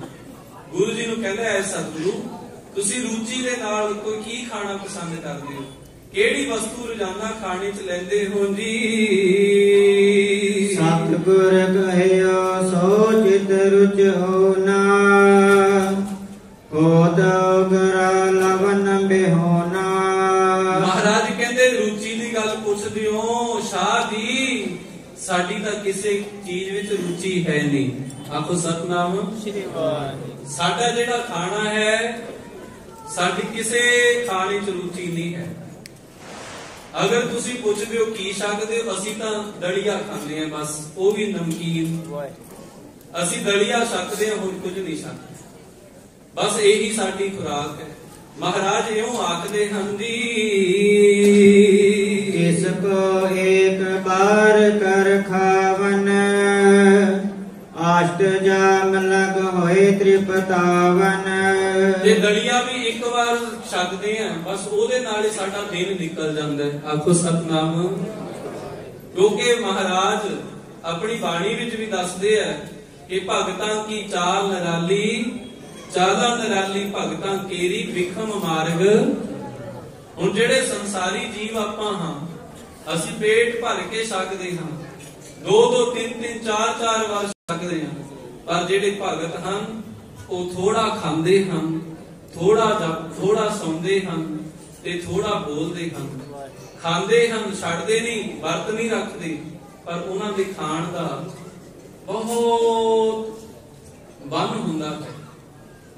ਗੁਰੂ ਜੀ ਨੂੰ ਕਹਿੰਦਾ, ਐ ਸਤਿਗੁਰੂ, ਤੁਸੀਂ ਰੁਚੀ ਦੇ ਨਾਲ ਕੋਈ ਕੀ ਖਾਣਾ ਪਸੰਦ ਕਰਦੇ ਹੋ? ਕਿਹੜੀ ਵਸਤੂ ਰੋਜ਼ਾਨਾ ਖਾਣੇ 'ਚ ਲੈਂਦੇ ਹੋ ਜੀ? ਸਤਿਗੁਰ ਕਹਿਓ ਸੋ ਚਿਤ ਰੁਚ ਹੋਣਾ ਕੋਦ ਲਵਨ ਬਿਹੋਨਾ ਮਹਾਰਾਜ ਕਹਿੰਦੇ, ਰੁਚੀ ਦੀ ਗੱਲ ਪੁੱਛਦੇ ਹੋ, ਸ਼ਾਹ ਜੀ, ਸਾਡੀ ਤਾਂ ਕਿਸੇ ਚੀਜ਼ ਵਿੱਚ ਰੁਚੀ ਹੈ ਨਹੀਂ। ਆਖੋ ਸਤਨਾਮ। ਸ੍ਰੀ ਵਾਹਿਗੁਰੂ ਸਾਡਾ ਜਿਹੜਾ ਖਾਣਾ ਹੈ, ਸਾਡੀ ਕਿਸੇ ਖਾਣੇ 'ਚ ਰੁਚੀ ਨਹੀਂ ਹੈ। ਅਗਰ ਤੁਸੀਂ ਪੁੱਛਦੇ ਹੋ ਕੀ ਛਕਦੇ ਹੋ ਅਸੀਂ ਤਾਂ ਦਲੀਆ ਖਾਂਦੇ ਆ ਬਸ, ਉਹ ਵੀ ਨਮਕੀਨ। ਅਸੀਂ ਦਲੀਆ ਛਕਦੇ ਹਾਂ ਹੋਰ ਕੁਝ ਨਹੀਂ ਛਕਦੇ। ਬਸ ਇਹੀ ਸਾਡੀ ਖੁਰਾਕ ਹੈ। ਮਹਾਰਾਜ ਇਉਂ ਆਖਦੇ ਹਨ ਜੀ ਇਸ ਕੋ ਇੱਕ ਬਾਰ ਕਰ ਖਾਵਨ ਆਸ਼ਟ ਜਾਮ ਲਗ ਹੋਏ ਤ੍ਰਿਪਤਾਵਨ। ਜੇ ਦਲੀਆ ਵੀ ਇੱਕ ਵਾਰ ਛਕਦੇ ਆ ਬਸ ਉਹਦੇ ਨਾਲ ਹੀ ਸਾਡਾ ਦਿਨ ਨਿਕਲ ਜਾਂਦਾ ਹੈ। ਆਖੋ ਸਤਨਾਮ। ਕਿਉਂਕਿ ਮਹਾਰਾਜ ਆਪਣੀ ਬਾਣੀ ਵਿੱਚ ਵੀ ਦੱਸਦੇ ਆ ਕਿ ਭਗਤਾਂ ਕੀ ਚਾਲ ਨਰਾਲੀ ਚਾਲਾਂ ਨਰਾਲੀ ਭਗਤਾਂ ਕੇਰੀ ਵਿਖਮ ਮਾਰਗ। ਹੁਣ ਜਿਹੜੇ ਸੰਸਾਰੀ ਜੀਵ ਆਪਾਂ ਹਾਂ, ਅਸੀਂ ਪੇਟ ਭਰ ਕੇ ਛਕਦੇ ਹਾਂ। ਦੋ ਦੋ ਤਿੰਨ ਤਿੰਨ ਚਾਰ ਚਾਰ ਵਾਰ ਛਕਦੇ ਹਾਂ। ਪਰ ਜਿਹੜੇ ਭਗਤ ਹਨ, ਉਹ ਥੋੜਾ ਖਾਂਦੇ ਹਨ ਥੋੜਾ ਥੋੜਾ ਸੌਂਦੇ ਹਨ ਤੇ ਥੋੜਾ ਬੋਲਦੇ ਹਨ। ਖਾਂਦੇ ਹਨ, ਛੱਡਦੇ ਨਹੀਂ, ਵਰਤ ਨਹੀਂ ਰੱਖਦੇ। ਪਰ ਉਹਨਾਂ ਦੇ ਖਾਣ ਦਾ ਬਹੁਤ ਬੰਨ ਹੁੰਦਾ ਹੈ।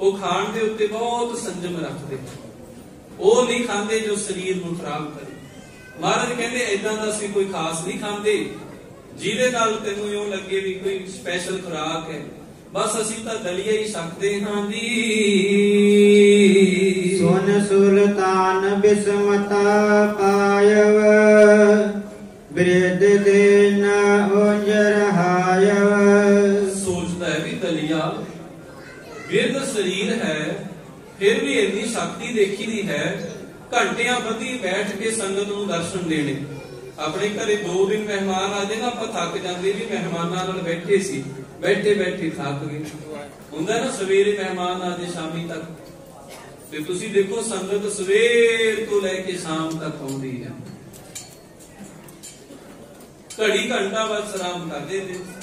ਉਹ ਖਾਣ ਦੇ ਉੱਤੇ ਬਹੁਤ ਸੰਜਮ ਰੱਖਦੇ ਉਹ ਨਹੀਂ ਖਾਂਦੇ ਜੋ ਸਰੀਰ ਨੂੰ ਖਰਾਬ ਕਰੇ। ਮਹਾਰਾਜ ਕਹਿੰਦੇ ਐਦਾਂ ਦਾ ਅਸੀਂ ਕੋਈ ਖਾਸ ਨਹੀਂ ਖਾਂਦੇ। ਜਿਹਦੇ ਨਾਲ ਤੈਨੂੰ ਇਉਂ ਲੱਗੇ ਵੀ ਕੋਈ ਸਪੈਸ਼ਲ ਖੁਰਾਕ ਹੈ। ਬਸ ਅਸੀਂ ਤਾਂ ਦਲੀਆ ਹੀ ਸਕਦੇ ਹਾਂ ਜੀ। ਸੁਨ ਸੁਲਤਾਨ ਬਿਸਮਤਾ ਪਾਇਵ, ਬ੍ਰਿਧ ਦੇ ਨ ਉਜਰ ਸਰੀਰ ਹੈ, ਫਿਰ ਵੀ ਇੰਨੀ ਸ਼ਕਤੀ ਦੇਖੀ ਦੀ ਹੈ, ਘੰਟਿਆਂ ਬੱਧੀ ਬੈਠ ਕੇ ਸੰਗਤ ਨੂੰ ਦਰਸ਼ਨ ਦੇਣੇ। ਆਪਣੇ ਘਰੇ ਦੋ ਦਿਨ ਮਹਿਮਾਨ ਆ ਜਾਏ ਆਪਾਂ ਥੱਕ ਜਾਂਦੇ ਵੀ ਮਹਿਮਾਨਾਂ ਨਾਲ ਬੈਠੇ ਸੀ। ਬੈਠੇ ਬੈਠੇ ਥੱਕ ਗਏ। ਹੁੰਦਾ ਨਾ, ਸਵੇਰੇ ਮਹਿਮਾਨ ਆ ਜੇ ਸ਼ਾਮੀ ਤੱਕ। ਤੇ ਤੁਸੀਂ ਦੇਖੋ, ਸੰਗਤ ਸਵੇਰ ਤੋਂ ਲੈ ਕੇ ਸ਼ਾਮ ਤੱਕ ਆਉਂਦੀ ਹੈ। ਘੜੀ ਘੰਟਾ ਬਾਅਦ ਸਲਾਮ ਕਰਦੇ ਨੇ।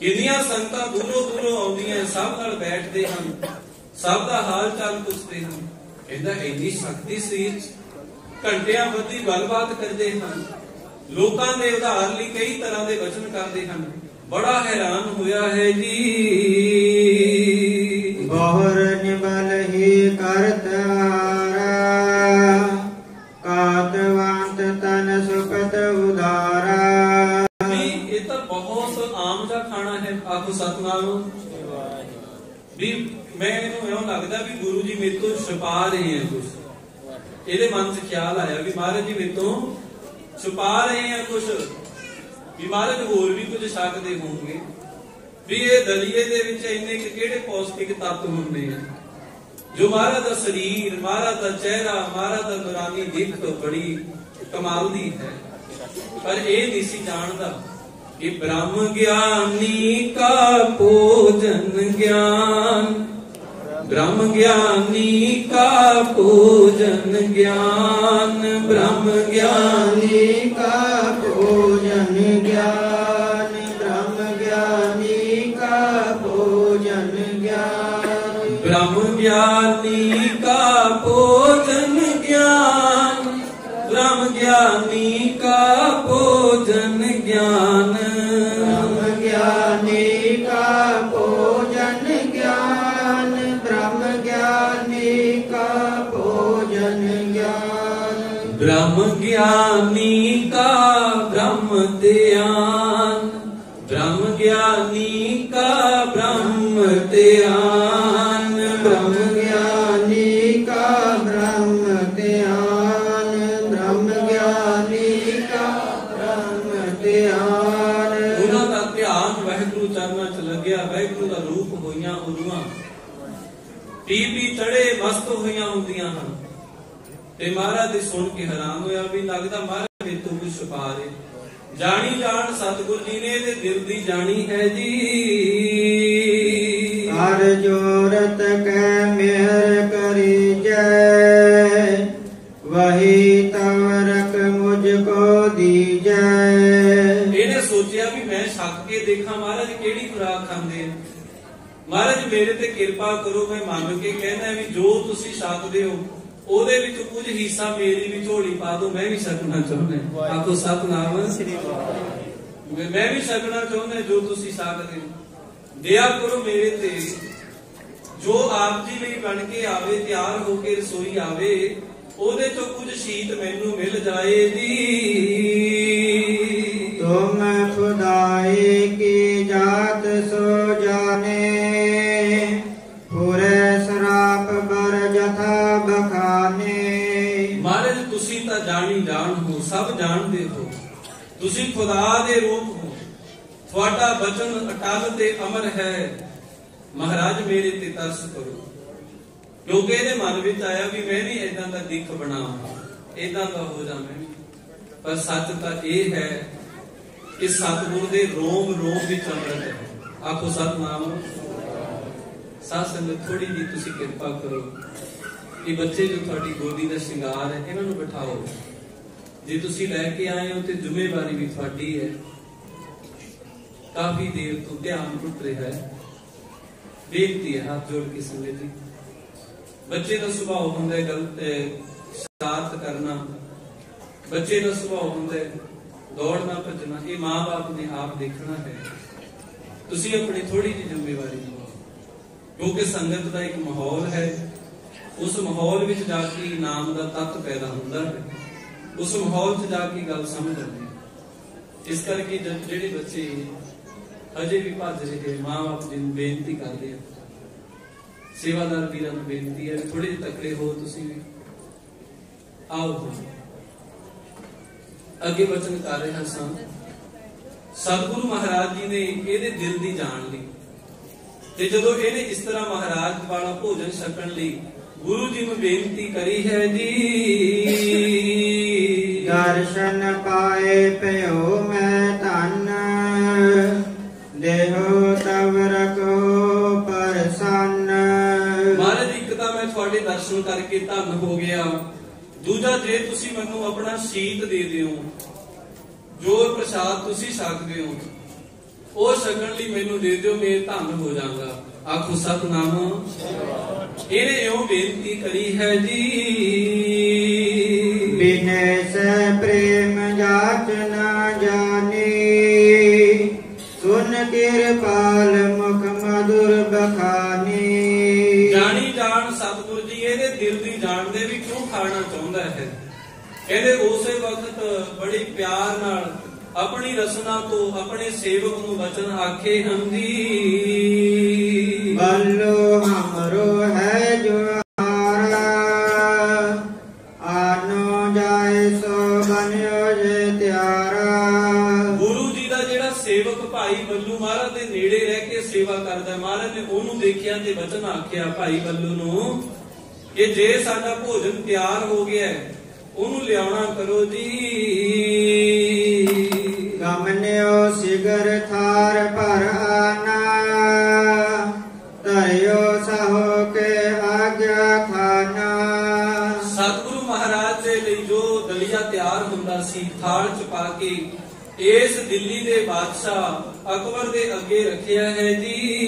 ਕਿੰਨੀਆਂ ਸੰਗਤਾਂ ਦੂਰੋਂ ਦੂਰੋਂ ਆਉਂਦੀਆਂ, ਸਭ ਨਾਲ ਬੈਠਦੇ ਹਨ। ਸਭ ਦਾ ਹਾਲ ਚਾਲ ਪੁੱਛਦੇ ਹਨ। ਕਹਿੰਦਾ ਇੰਨੀ ਸ਼ਕਤੀ ਸਰੀਰ ਘੰਟਿਆਂ ਬੱਧੀ ਗੱਲਬਾਤ ਕਰਦੇ ਹਨ। ਲੋਕਾਂ ਦੇ ਉਧਾਰ ਲਈ ਕਈ ਤਰ੍ਹਾਂ ਦੇ ਵਚਨ ਕਰਦੇ ਹਨ। ਬੜਾ ਹੈਰਾਨ ਹੋਇਆ ਹੈ ਜੀ। ਬਹੁਰ ਨਿਬਲ ਹੀ ਕਰਤਾਰਾ ਖਾਣਾ ਸਤਨਾਮ। ਵੀ ਮੈਂ ਇਉਂ ਲੱਗਦਾ ਵੀ ਗੁਰੂ ਜੀ ਮੇਰੇ ਤੋਂ ਛੁਪਾ ਰਹੇ ਹੈ ਕੁਝ ਇਹਦੇ ਮਨ 'ਚ ਖਿਆਲ ਆਇਆ ਵੀ ਮਹਾਰਾਜ ਜੀ ਮੇਰੇ ਤੋਂ ਛੁਪਾ ਰਹੇ ਆ ਕੁਝ ਵੀ ਮਹਾਰਾਜ ਹੋਰ ਵੀ ਕੁਝ ਛਕਦੇ ਹੋਣਗੇ। ਵੀ ਇਹ ਦਲੀਏ ਦੇ ਵਿੱਚ ਇੰਨੇ ਕਿਹੜੇ ਪੌਸ਼ਟਿਕ ਤੱਤ ਹੁੰਦੇ ਆ? ਜੋ ਮਹਾਰਾਜ ਦਾ ਸਰੀਰ, ਮਹਾਰਾਜ ਦਾ ਚਿਹਰਾ, ਮਹਾਰਾਜ ਦਾ ਨੂਰਾਨੀ ਦਿੱਖ ਬੜੀ ਕਮਾਲ ਦੀ ਹੈ। ਪਰ ਇਹ ਨਹੀਂ ਸੀ ਜਾਣਦਾ। ਕਿ ਬ੍ਰਹਮ ਗਿਆਨੀ ਕਾ ਭੋਜਨ ਗਿਆਨ ਬ੍ਰਹਮ ਗਿਆਨੀ ਕਾ ਭੋਜਨ ਗਿਆਨ ਬ੍ਰਹਮ ਗਿਆਨੀ ਗਿਆਨੀ ਕਾ ਭੋਜਨ ਗਿਆਨ ਬ੍ਰਹਮ ਗਿਆਨੀ ਕਾ ਭੋਜਨ ਗਿਆਨ ਬ੍ਰਹਮ ਗਿਆਨੀ ਕਾ ਭੋਜਨ ਗਿਆਨ ਬ੍ਰਹਮ ਗਿਆਨੀ ਕਾ ਭੋਜਨ ਗਿਆਨੀ ਕਾ ਬ੍ਰਹਮ ਧਿਆਨ ਬ੍ਰਹਮ ਗਿਆਨੀ ਕਾ ਬ੍ਰਹਮ ਧਿਆਨ। ਤੇ ਮਹਾਰਾਜ ਦੇ ਸੁਣ ਕੇ ਹੈਰਾਨ ਹੋਇਆ ਵੀ ਲੱਗਦਾ ਮਹਾਰਾਜ ਮੇਰੇ ਤੋਂ ਕੁਝ ਛੁਪਾ ਰਹੇ ਜਾਣੀ ਜਾਣ ਸਤਿਗੁਰ ਜੀ ਨੇ ਇਹਦੇ ਦਿਲ ਦੀ ਜਾਣੀ ਹੈ ਜੀ। ਹਰ ਜੋਰਤ ਕੈ ਮਿਹਰ ਕਰੀ ਜੈ। ਵਹੀ ਤਵਰਕ ਮੁਝ ਕੋ ਦੀਜੈ। ਇਹਨੇ ਸੋਚਿਆ ਵੀ ਮੈਂ ਛੱਕ ਕੇ ਦੇਖਾਂ ਮਹਾਰਾਜ ਕਿਹੜੀ ਖੁਰਾਕ ਖਾਂਦੇ ਆ। ਮਹਾਰਾਜ ਮੇਰੇ ਤੇ ਕਿਰਪਾ ਕਰੋ ਮੈਂ ਮੰਗ ਕੇ ਕਹਿੰਦਾ ਵੀ ਜੋ ਤੁਸੀਂ ਛਕਦੇ ਹੋ ਉਹਦੇ ਵਿੱਚ ਕੁਝ ਹਿੱਸਾ ਮੇਰੀ ਵੀ ਝੋਲੀ ਪਾ ਦਿਓ ਮੈਂ ਵੀ ਛਕਣਾ ਚਾਹੁੰਦਾ ਆਖੋ ਸਤਨਾਮ ਸ੍ਰੀ ਮੈਂ ਮੈਂ ਵੀ ਛਕਣਾ ਚਾਹੁੰਦਾ ਜੋ ਤੁਸੀਂ ਛਕਦੇ ਹੋ ਦਇਆ ਕਰੋ ਮੇਰੇ ਤੇ। ਜੋ ਆਪ ਜੀ ਲਈ ਬਣ ਕੇ ਆਵੇ ਤਿਆਰ ਹੋ ਕੇ ਰਸੋਈ ਆਵੇ ਉਹਦੇ ਤੋਂ ਕੁਝ ਸ਼ੀਤ ਮੈਨੂੰ ਮਿਲ ਜਾਏ ਜੀ ਤੁਮ ਖੁਦਾਏ ਕੀ ਜਾਤ ਸੋ ਜਾਣੀ ਜਾਣ ਹੋ, ਸਭ ਜਾਣਦੇ ਹੋ। ਤੁਸੀਂ ਖੁਦਾ ਦੇ ਰੂਪ ਹੋ। ਤੁਹਾਡਾ ਬਚਨ ਅਟਲ ਤੇ ਅਮਰ ਹੈ। ਮਹਾਰਾਜ, ਮੇਰੇ ਤੇ ਤਰਸ ਕਰੋ। ਕਿਉਂਕਿ ਇਹਦੇ ਮਨ ਵਿੱਚ ਆਇਆ ਵੀ ਮੈਂ ਵੀ ਇਦਾਂ ਦਾ ਦਿੱਖ ਬਣਾਵਾਂ। ਇਦਾਂ ਦਾ ਹੋ ਜਾ ਪਰ ਸੱਚ ਤਾਂ ਇਹ ਹੈ ਕਿ ਸਤਿਗੁਰ ਦੇ ਰੋਮ ਰੋਮ ਵਿੱਚ ਅੰਮ੍ਰਿਤ ਹੈ। ਆਖੋ, ਸਤਨਾਮ। ਸਾਧ ਸੰਗਤ ਥੋੜੀ ਜੀ ਤੁਸੀਂ ਕਿਰਪਾ ਕਰੋ। ਇਹ ਬੱਚੇ ਜੋ ਤੁਹਾਡੀ ਗੋਦੀ ਦਾ ਸ਼ਿੰਗਾਰ ਹੈ, ਇਹਨਾਂ ਨੂੰ ਬਿਠਾਓ। ਜੇ ਤੁਸੀਂ ਲੈ ਕੇ ਆਏ ਹੋ ਤੇ ਜ਼ਿੰਮੇਵਾਰੀ ਵੀ ਤੁਹਾਡੀ ਹੈ। ਕਾਫੀ ਦੇਰ ਤੋਂ ਧਿਆਨ ਟੁੱਟ ਰਿਹਾ ਹੈ। ਬੇਨਤੀ ਹੈ ਹੱਥ ਜੋੜ ਕੇ ਸੰਗਤ ਜੀ। ਬੱਚੇ ਦਾ ਸੁਭਾਅ ਹੁੰਦਾ ਹੈ ਗਲਤ ਹੈ ਸ਼ਰਾਰਤ ਕਰਨਾ। ਬੱਚੇ ਦਾ ਸੁਭਾਅ ਹੁੰਦਾ ਹੈ ਦੌੜਨਾ, ਭੱਜਣਾ। ਇਹ ਮਾਂ-ਬਾਪ ਨੇ ਆਪ ਦੇਖਣਾ ਹੈ। ਤੁਸੀਂ ਆਪਣੀ ਥੋੜੀ ਜਿਹੀ ਜ਼ਿੰਮੇਵਾਰੀ ਨਿਭਾਓ। ਕਿਉਂਕਿ ਸੰਗਤ ਦਾ ਇੱਕ ਮਾਹੌਲ ਹੈ। ਉਸ ਮਾਹੌਲ ਵਿੱਚ ਜਾ ਕੇ ਨਾਮ ਦਾ ਤੱਤ ਪੈਦਾ ਹੁੰਦਾ ਹੈ। ਉਸ ਮਾਹੌਲ 'ਚ ਜਾ ਕੇ ਗੱਲ ਸਮਝ ਆਉਂਦੀ ਹੈ। ਇਸ ਕਰਕੇ ਜਿਹੜੇ ਬੱਚੇ ਅਜੇ ਵੀ ਭੱਜ ਰਹੇ ਮਾਂ-ਬਾਪ ਜੀ ਨੂੰ ਬੇਨਤੀ ਕਰਦੇ ਆ। ਸੇਵਾਦਾਰ ਵੀਰਾਂ ਨੂੰ ਬੇਨਤੀ ਹੈ ਥੋੜੇ ਜਿਹੇ ਤਕੜੇ ਹੋ ਤੁਸੀਂ ਵੀ। ਆਓ ਅੱਗੇ ਵਚਨ ਕਰ ਰਿਹਾ ਸਾਂ ਸਤਿਗੁਰੂ ਮਹਾਰਾਜ ਜੀ ਨੇ ਇਹਦੇ ਦਿਲ ਦੀ ਜਾਣ ਲਈ ਤੇ ਜਦੋਂ ਇਹਨੇ ਇਸ ਤਰ੍ਹਾਂ ਮਹਾਰਾਜ ਵਾਲਾ ਭੋਜਨ ਛਕਣ ਲਈ ਗੁਰੂ ਜੀ ਨੂੰ ਬੇਨਤੀ ਕਰੀ ਹੈ ਜੀ। ਦਰਸ਼ਨ ਪਾਏ ਪਿਓ ਮੈਂ ਧਨ। ਦੇਹੋ ਤਵ ਰਖੋ ਪਰਸੰਨ। ਮਹਾਰਾਜ ਇੱਕ ਤਾਂ ਮੈਂ ਤੁਹਾਡੇ ਦਰਸ਼ਨ ਕਰਕੇ ਧੰਨ ਹੋ ਗਿਆ। ਦੂਜਾ ਜੇ ਤੁਸੀਂ ਮੈਨੂੰ ਆਪਣਾ ਸ਼ੀਤ ਦੇ ਦਿਓ ਜੋ ਪ੍ਰਸਾਦ ਤੁਸੀਂ ਛਕਦੇ ਹੋ ਉਹ ਛਕਣ ਲਈ ਮੈਨੂੰ ਦੇ ਦਿਓ ਮੈਂ ਧੰਨ ਹੋ ਜਾਵਾਂਗਾ। ਆਖੋ ਸਤਨਾਮ। ਇਹਨੇ ਇਉਂ ਬੇਨਤੀ ਕਰੀ ਹੈ ਜੀ। ਬਿਨੈ ਸੇ ਪ੍ਰੇਮ ਜਾਚ ਨਾ ਜਾਣੀ। ਸੁਨ ਕਿਰਪਾਲ ਮੁਖ ਮధుਰ ਬਖਾਨੀ। ਜਾਣੀ ਜਾਣ ਸਤਿਗੁਰੂ ਜੀ ਇਹਦੇ ਦਿਲ ਦੀ ਜਾਣਦੇ ਵੀ ਕਿਉਂ ਖਾਣਾ ਚਾਹੁੰਦਾ ਹੈ? ਕਹਿੰਦੇ ਉਸੇ ਵਕਤ ਬੜੀ ਪਿਆਰ ਨਾਲ ਆਪਣੀ ਰਸਨਾ ਤੋਂ ਆਪਣੇ ਸੇਵਕ ਨੂੰ ਵਚਨ ਆਖੇ ਹੰਦੀ ਬੱਲੋ ਹਮਰੋ ਹੈ ਜੋ ਹਾਰਾ ਆਨੋ ਜਾਏ ਸੋ ਬਨਿਓ ਜੇ ਤਿਆਰਾ। ਗੁਰੂ ਜੀ ਦਾ ਜਿਹੜਾ ਸੇਵਕ ਭਾਈ ਬੱਲੂ ਮਹਾਰਾਜ ਦੇ ਨੇੜੇ ਰਹਿ ਕੇ ਸੇਵਾ ਕਰਦਾ ਮਹਾਰਾਜ ਨੇ ਉਹਨੂੰ ਦੇਖਿਆ ਤੇ ਵਚਨ ਆਖਿਆ ਭਾਈ ਬੱਲੂ ਨੂੰ ਕਿ ਜੇ ਸਾਡਾ ਭੋਜਨ ਤਿਆਰ ਹੋ ਗਿਆ ਹੈ, ਉਹਨੂੰ ਲਿਆਉਣਾ ਕਰੋ ਜੀ। ਗਮਨਿਓ ਸਿਗਰ ਥਾਰ ਪਰ ਆਨਾ। ਤਿਆਰ ਹੁੰਦਾ ਸੀ ਥਾਲ ਚ ਪਾ ਕੇ ਇਸ ਦਿੱਲੀ ਦੇ ਬਾਦਸ਼ਾਹ ਅਕਬਰ ਦੇ ਅੱਗੇ ਰੱਖਿਆ ਹੈ ਜੀ।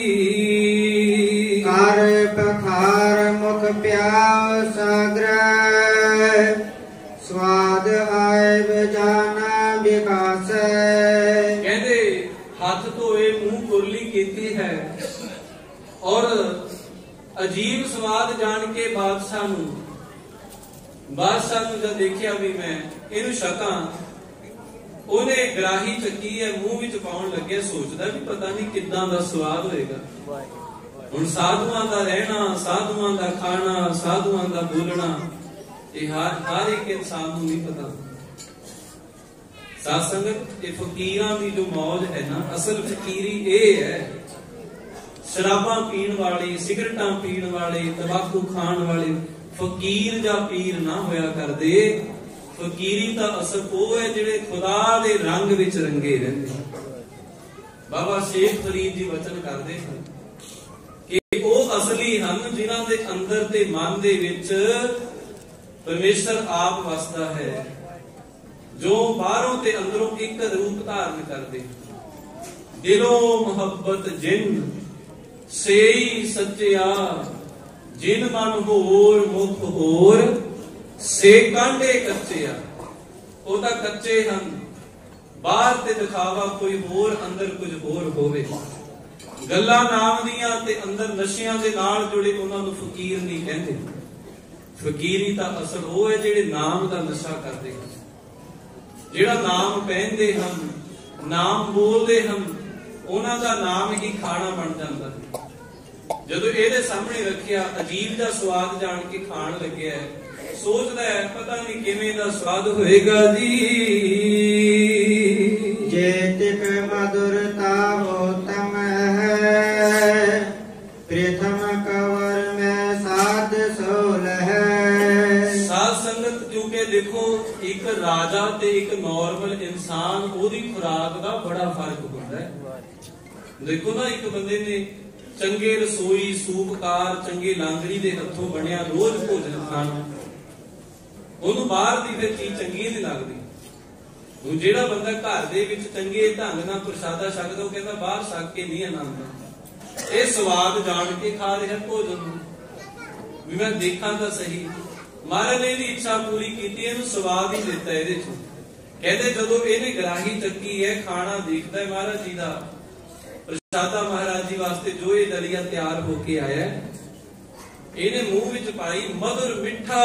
ਕਰ ਪਖਾਰ ਮੁਖ ਪਿਆਉ ਸਾਗਰ ਸਵਾਦ ਆਏ ਬਜਾਨਾ ਵਿਕਾਸ। ਕਹਿੰਦੇ ਹੱਥ ਧੋਏ ਮੂੰਹ ਕੁਰਲੀ ਕੀਤੀ ਹੈ। ਔਰ ਅਜੀਬ ਸਵਾਦ ਜਾਣ ਕੇ ਬਾਦਸ਼ਾਹ ਨੂੰ ਬਾਦਸ਼ਾਹ ਨੂੰ ਜਦ ਦੇਖਿਆ ਵੀ ਮੈਂ, ਇਹਨੂੰ ਛਕਾਂ ਉਹਨੇ ਗਰਾਹੀ ਚੱਕੀ ਹੈ, ਮੂੰਹ ਵਿੱਚ ਪਾਉਣ ਲੱਗਿਆ, ਸੋਚਦਾ ਵੀ ਪਤਾ ਨਹੀਂ ਕਿੱਦਾਂ ਦਾ ਸਵਾਦ ਹੋਏਗਾ। ਹੁਣ ਸਾਧੂਆਂ ਦਾ ਰਹਿਣਾ, ਸਾਧੂਆਂ ਦਾ ਖਾਣਾ, ਸਾਧੂਆਂ ਦਾ ਬੋਲਣਾ, ਇਹ ਹਰ ਹਰ ਇੱਕ ਇਨਸਾਨ ਨੂੰ ਨਹੀਂ ਪਤਾ। ਸਾਧ ਸੰਗਤ, ਇਹ ਫਕੀਰਾਂ ਦੀ ਜੋ ਮੌਜ ਹੈ ਨਾ, ਅਸਲ ਫਕੀਰੀ ਇਹ ਹੈ, ਸ਼ਰਾਬਾਂ ਪੀਣ ਵਾਲੇ, ਸਿਗਰਟਾਂ ਪੀਣ ਵਾਲੇ, ਤੰਬਾਕੂ ਖਾਣ ਵਾਲੇ ਫਕੀਰ ਜਾਂ ਪੀਰ ਨਾ ਹੋਇਆ ਕਰਦੇ, ਫਕੀਰੀ ਤਾਂ ਅਸਲ ਉਹ ਹੈ ਜਿਹੜੇ ਖੁਦਾ ਦੇ ਰੰਗ ਵਿੱਚ ਰੰਗੇ ਰਹਿੰਦੇ ਬਾਬਾ ਸ਼ੇਖ ਫਰੀਦ ਜੀ ਵਚਨ ਕਰਦੇ ਹਨ ਕਿ ਉਹ ਅਸਲੀ ਹਨ ਜਿਨ੍ਹਾਂ ਦੇ ਅੰਦਰ ਤੇ ਮਨ ਦੇ ਵਿੱਚ ਪਰਮੇਸ਼ਰ ਆਪ ਵਸਦਾ ਹੈ, ਜੋ ਬਾਹਰੋਂ ਤੇ ਅੰਦਰੋਂ ਇੱਕ ਰੂਪ ਧਾਰਨ ਕਰਦੇ ਦਿਲੋਂ ਮੁਹੱਬਤ ਜਿਨ, ਸੇਈ ਸੱਚਿਆ ਜਿਨ ਮਨ ਹੋਰ ਮੁਖ ਹੋਰ, ਸੇ ਕਾਂਡੇ ਕੱਚਿਆ ਉਹ ਤਾਂ ਕੱਚੇ ਹਨ। ਬਾਹਰ ਤੇ ਦਿਖਾਵਾ ਕੋਈ ਹੋਰ, ਅੰਦਰ ਕੁਝ ਹੋਰ ਹੋਵੇ। ਗੱਲਾਂ ਨਾਮ ਦੀਆਂ ਤੇ ਅੰਦਰ ਨਸ਼ਿਆਂ ਦੇ ਨਾਲ ਜੁੜੇ ਉਹਨਾਂ ਨੂੰ ਫਕੀਰ ਨਹੀਂ ਕਹਿੰਦੇ। ਫਕੀਰੀ ਤਾਂ ਅਸਲ ਉਹ ਹੈ ਜਿਹੜੇ ਨਾਮ ਦਾ ਨਸ਼ਾ ਕਰਦੇ ਹਨ। ਜਿਹੜਾ ਨਾਮ ਪਹਿਨਦੇ ਹਨ, ਨਾਮ ਬੋਲਦੇ ਹਨ, ਉਹਨਾਂ ਦਾ ਨਾਮ ਹੀ ਖਾਣਾ ਬਣ ਜਾਂਦਾ ਹੈ। ਜਦੋਂ ਇਹਦੇ ਸਾਹਮਣੇ ਰੱਖਿਆ ਅਜੀਬ ਦਾ ਸਵਾਦ ਜਾਣ ਕੇ ਖਾਣ ਲੱਗਿਆ ਸੋਚਦਾ ਹੈ ਪਤਾ ਨਹੀਂ ਕਿਵੇਂ ਦਾ ਸਵਾਦ ਹੋਏਗਾ ਜੀ। ਜੇ ਤਿਕ ਮధుਰਤਾ ਹੋਤਮ ਹੈ ਪ੍ਰਥਮ ਕਵਰ ਮੈਂ ਸਾਧ ਸੋਲ ਹੈ। ਸਾਧ ਸੰਗਤ ਕਿਉਂਕਿ ਦੇਖੋ ਇੱਕ ਰਾਜਾ ਤੇ ਇੱਕ ਨਾਰਮਲ ਇਨਸਾਨ ਉਹਦੀ ਖੁਰਾਕ ਦਾ ਬੜਾ ਫ਼ਰਕ ਹੁੰਦਾ ਹੈ। ਦੇਖੋ ਨਾ ਇੱਕ ਬੰਦੇ ਨੇ ਚੰਗੇ ਰਸੋਈ, ਸੂਪਕਾਰ, ਚੰਗੇ ਲਾਂਗੜੀ ਦੇ ਹੱਥੋਂ ਬਣਿਆ ਰੋਜ਼ ਭੋਜਨ ਖਾਣਾ। ਉਹਨੂੰ ਬਾਹਰ ਦੀ ਫਿਰ ਚੀਜ਼ ਚੰਗੀ ਨਹੀਂ ਲੱਗਦੀ। ਉਹ ਜਿਹੜਾ ਬੰਦਾ ਘਰ ਦੇ ਵਿੱਚ ਚੰਗੇ ਢੰਗ ਨਾਲ ਪ੍ਰਸ਼ਾਦਾ ਛਕਦਾ, ਉਹ ਕਹਿੰਦਾ ਬਾਹਰ ਛਕ ਕੇ ਨਹੀਂ ਆਨੰਦ। ਇਹ ਸਵਾਦ ਜਾਣ ਕੇ ਖਾ ਰਿਹਾ ਭੋਜਨ। ਨੂੰ ਵੀ ਮੈਂ ਦੇਖਾਂ ਤਾਂ ਸਹੀ। ਮਹਾਰਾਜ ਨੇ ਇਹਦੀ ਇੱਛਾ ਪੂਰੀ ਕੀਤੀ, ਇਹਨੂੰ ਸਵਾਦ ਹੀ ਦਿੱਤਾ ਇਹਦੇ ਚ। ਕਹਿੰਦੇ ਜਦੋਂ ਇਹਨੇ ਗਰਾਹੀ ਚੱਕੀ ਹੈ ਖਾਣਾ ਦੇਖਦਾ ਹੈ ਮਹਾਰਾਜ ਜੀ ਦਾ ਪ੍ਰਸ਼ਾਦਾ ਮਹਾਰਾਜ ਜੀ ਵਾਸਤੇ ਜੋ ਇਹ ਦਲੀਆ ਤਿਆਰ ਹੋ ਕੇ ਆਇਆ ਇਹਨੇ ਮੂੰਹ ਵਿੱਚ ਪਾਈ ਮధుਰ ਮਿੱਠਾ